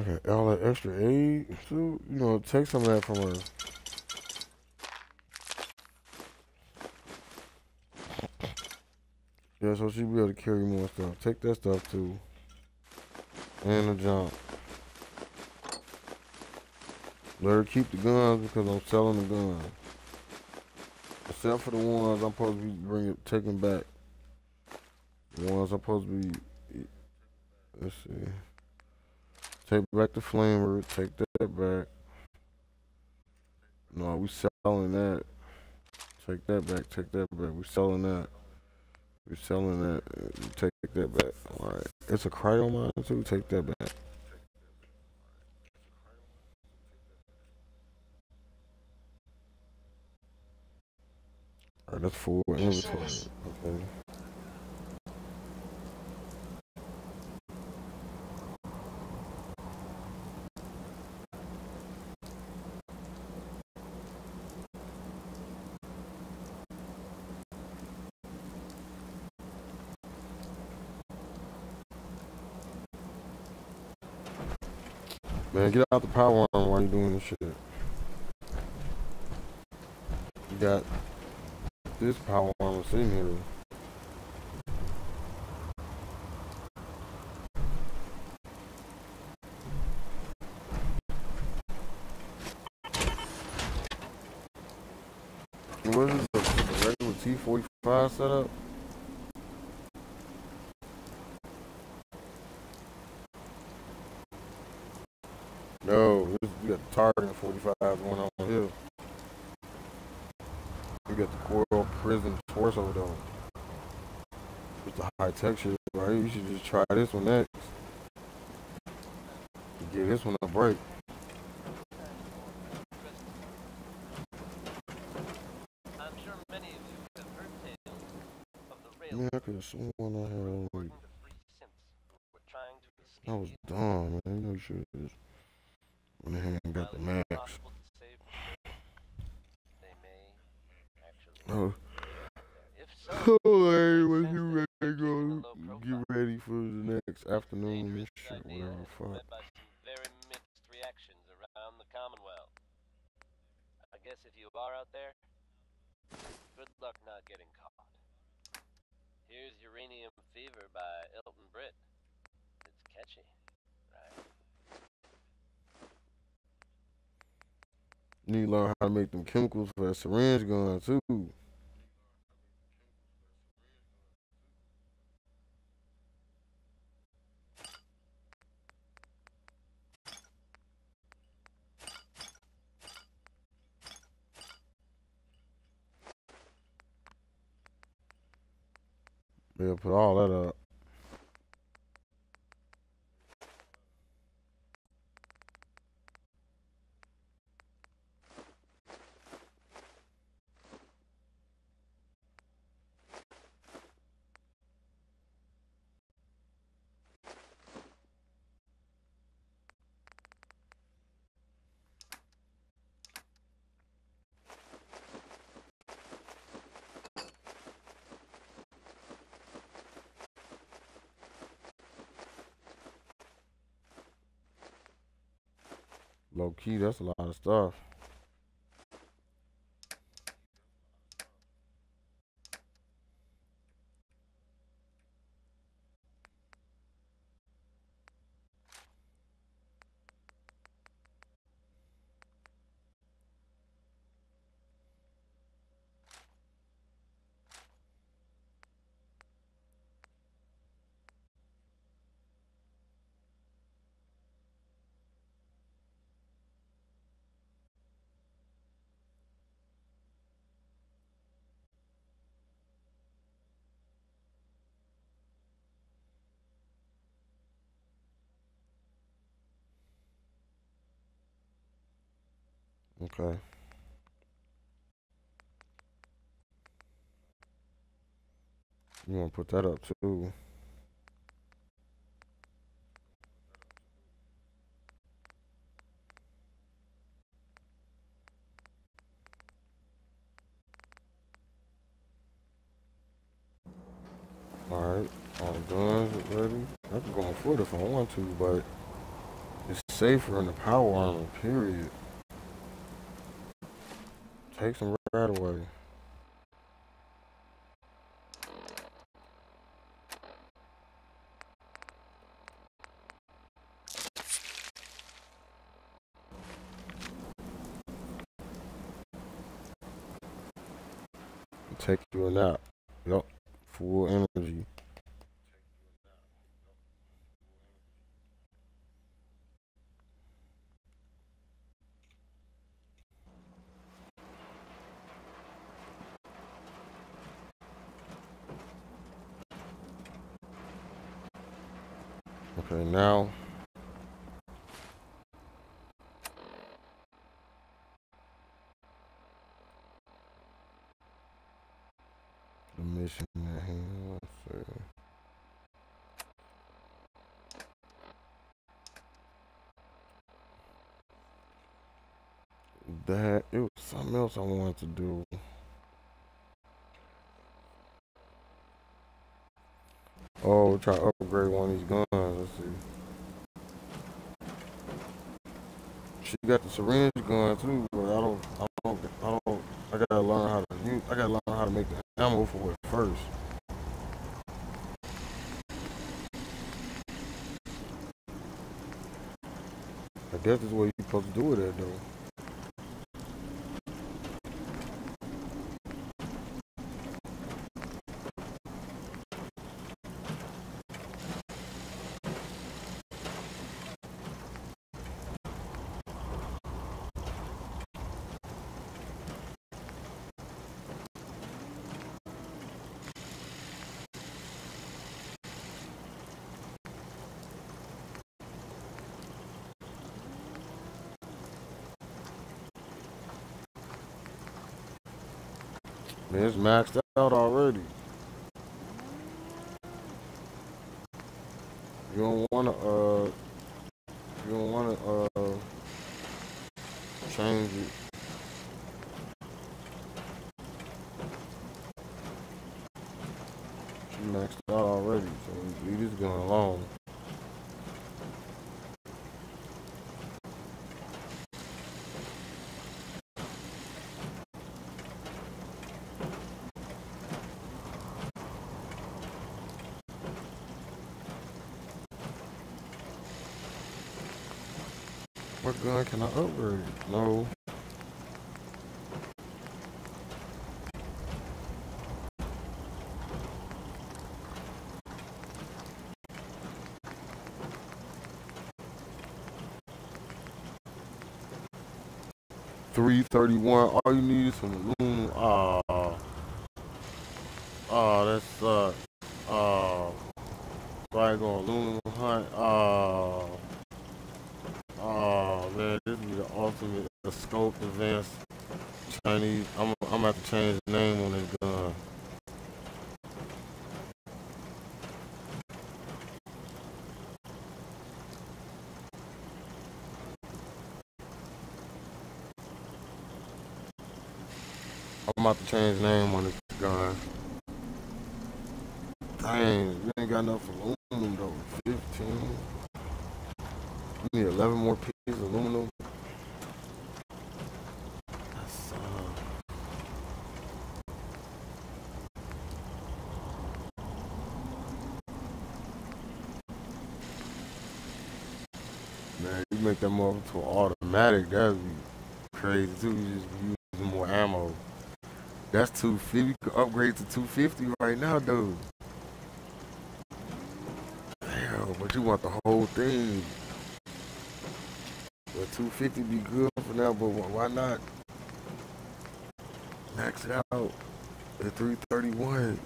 Okay, all that extra aid too. You know, take some of that from her. Yeah, so she'll be able to carry more stuff. Take that stuff too. And the jump. Let her keep the guns because I'm selling the guns. Except for the ones I'm supposed to be bringing, taking back. Ones supposed to be. Let's see. Take back the flamer. Take that back. No, we selling that. Take that back. Take that back. We selling that. We selling that. Take that back. All right. It's a cryo mine too. Take that back. Alright, that's full inventory. Okay. Get out the power armor while you doing this shit. You got this power armor sitting here. What is the, the regular T45 setup? No, this, we got the Target 45 going on here. We got the Coral Prison Torso though. With the high texture, right? You should just try this one next. Give this one a break. Man, I had like I was dumb, man. You know just went ahead and got the max. possible to save them, they may actually Oh, so, hey, when you ready to go, a low profile. get ready for the next afternoon and Dangerous shit, idea whatever the fuck. led by some very mixed reactions around the Commonwealth. I guess if you are out there, good luck not getting caught. Here's Uranium Fever by Elton Britt. It's catchy, right? You need to learn how to make them chemicals for that syringe gun too. Yeah, put all that up. Low key, that's a lot of stuff. Okay. You want to put that up too? Alright, all the guns ready. I can go on foot if I want to, but it's safer in the power armor, period. Take some right away. Take you a nap. Yup. Full energy. Okay, now the mission at hand. Let's see. That it was something else I wanted to do. Oh, try to upgrade one of these guns. Let's see. She got the syringe gun too, but I don't, I don't, I don't. I gotta learn how to use. I gotta learn how to make the ammo for it first. I guess that's what you're supposed to do with it though. It's maxed out already. You don't wanna uh you don't wanna uh change it. She maxed out already, so leave this gun alone. What gun can I upgrade? No. Three thirty one. All you need is some aluminum. Ah, ah, that sucks. Ah, so I go aluminum hunt. Ah. Oh man, this is the ultimate the scope advanced Chinese. I'm I'm gonna have to change the name on this gun. I'm about to change the name on this gun. Dang, we ain't got enough aluminum though. 15. We need 11 more pieces of aluminum. That's, uh, Man, you make that motherfucker to an automatic, that'd be crazy too. You just be using more ammo. That's 250. You can upgrade to 250 right now, dude. Damn, but you want the whole thing. But 250 be good for now, but why not max it out at 331?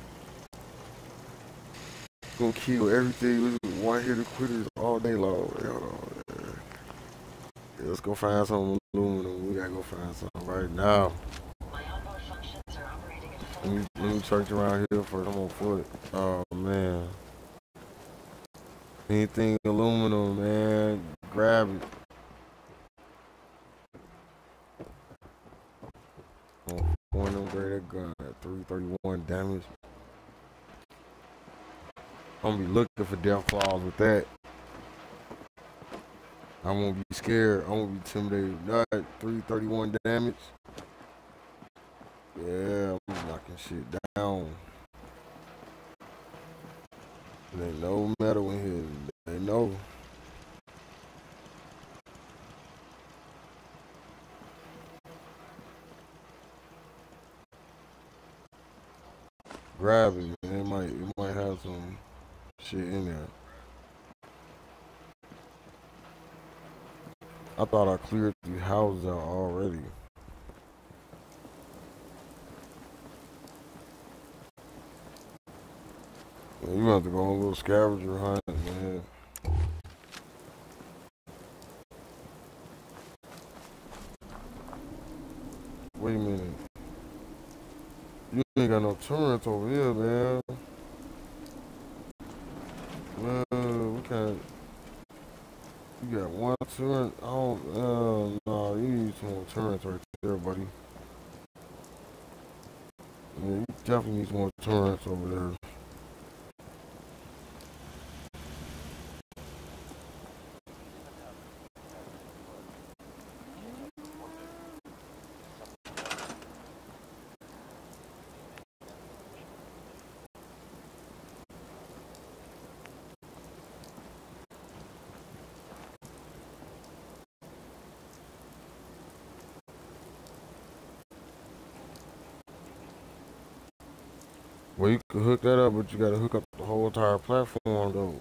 Gonna kill everything. Is one hitter quitters all day long. On. Yeah, let's go find some aluminum. We gotta go find some right now. My onboard functions are Let me, search around here for I'm on foot. Oh man. Anything aluminum, man, grab it. Oh, One of them that gun at 331 damage. I'm gonna be looking for Deathclaws with that. I won't be scared. I won't be intimidated. Not 331 damage. Yeah, I'm knocking shit down. There ain't no metal in here. They know. Grab it, man. It might, it might have some shit in there. I thought I cleared the houses out already. Man, you have to go on a little scavenger hunt, man. Wait a minute. You ain't got no turrets over here, man. Man, we can't. You got one turret. I don't. Uh, no, you need some more turrets right there, buddy. You definitely need some more turrets over there. Well, you could hook that up, but you gotta hook up the whole entire platform, though.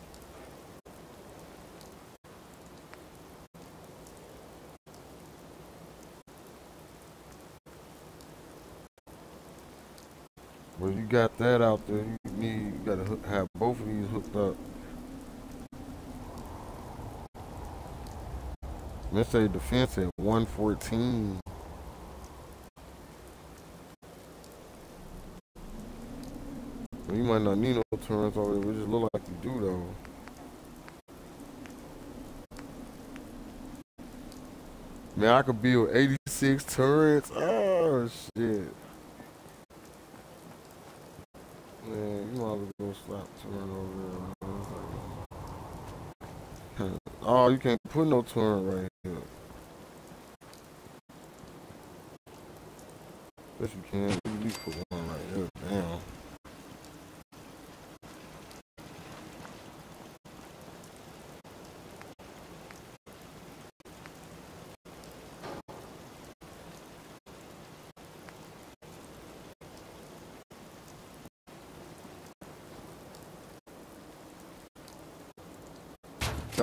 Well, you got that out there. You need, you gotta hook, have both of these hooked up. Let's say defense at 114. Well, you might not need no turns but it just look like you do though. Man, I could build 86 turrets. Oh shit. Man, you might as well slap turn over there. oh, you can't put no turn right here. Yes, you can. You put one right here. Damn. Definitely need one on that job. I don't know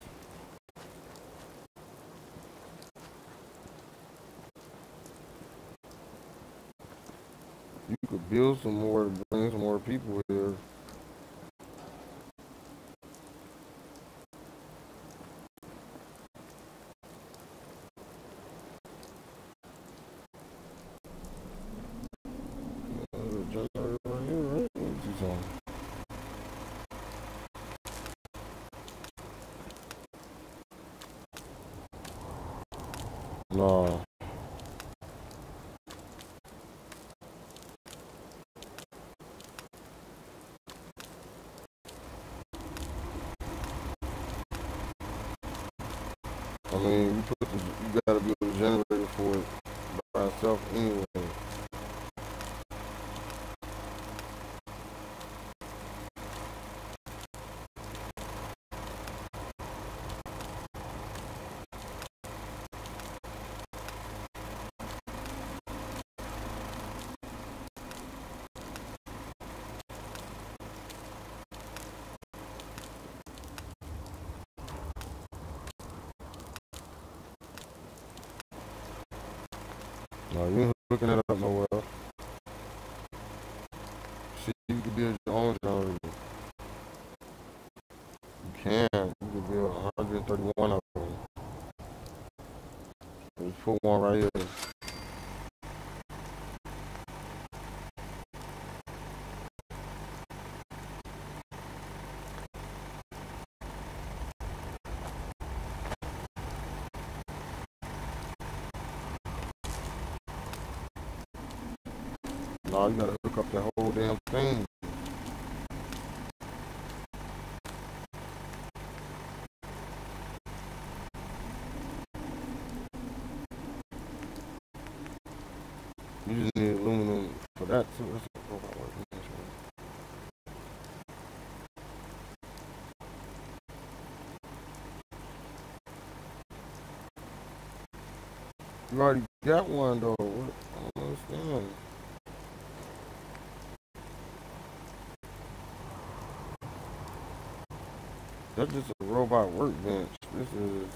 You could build some more, bring some more people here. Uh, generator right here, right? Let me see something. No. I mean, you put the, you gotta build a generator for it by itself anyway. No, you ain't hooking it up nowhere. See, you can build your own generator. You can. You can build 131 of them. Just put one right here. No, you gotta hook up the whole damn thing. You just need aluminum for that too. You already got one though. What? I don't understand. That's just a robot workbench. This is.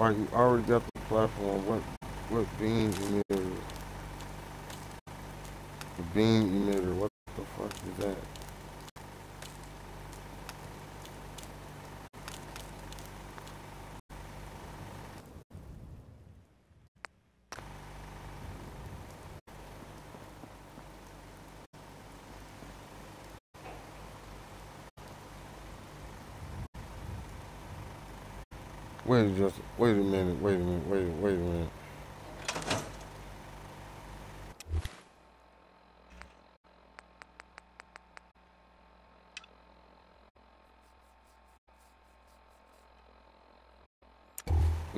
Alright, you already got the platform. What what beam emitter? The beam emitter. What the fuck is that? Wait just wait a minute, wait a minute, wait wait a minute.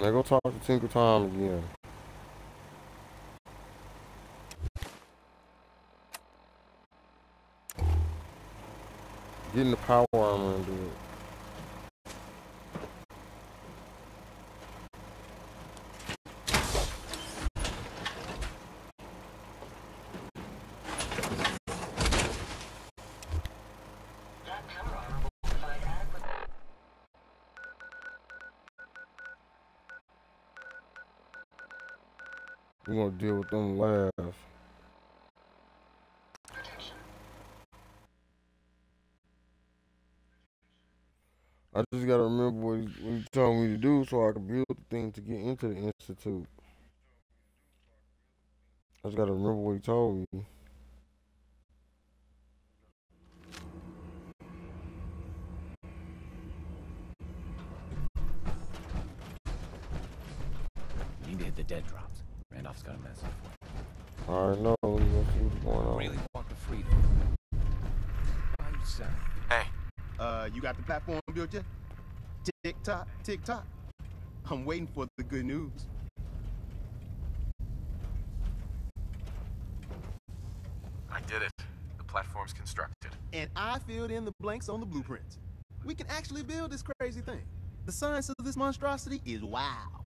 Now go talk to Tinker Tom again. Getting the power armor and do it. That power armor will provide adequate We're gonna deal with them last. I just gotta remember what he, what he told me to do so I can build the thing to get into the institute. I just gotta remember what he told me. Need to hit the dead drops. Randolph's got a message for I know. Let's see what's going you. on. Really want the freedom. How you sound? Uh, you got the platform built yet? Tick tock, tick tock. I'm waiting for the good news. I did it. The platform's constructed. And I filled in the blanks on the blueprints. We can actually build this crazy thing. The science of this monstrosity is wow.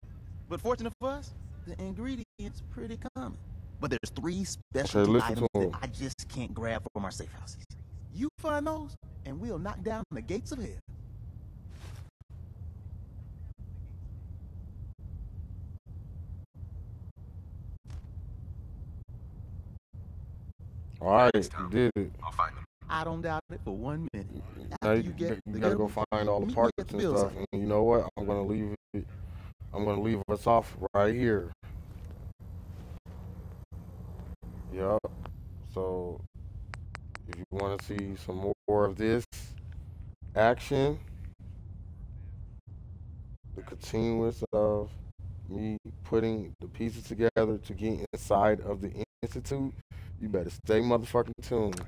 But fortunate for us, the ingredients pretty common. But there's three specialty listen items that. I just can't grab from our safe houses. You find those, and we'll knock down the gates of hell. All right, you did it. I'll find them. I don't doubt it for one minute. Now you, you get you the gotta go find all the meet parts and stuff. And you know what? I'm gonna leave it. I'm gonna leave us off right here. Yup. So if you want to see some more of this action, the continuous of me putting the pieces together to get inside of the institute, you better stay motherfucking tuned.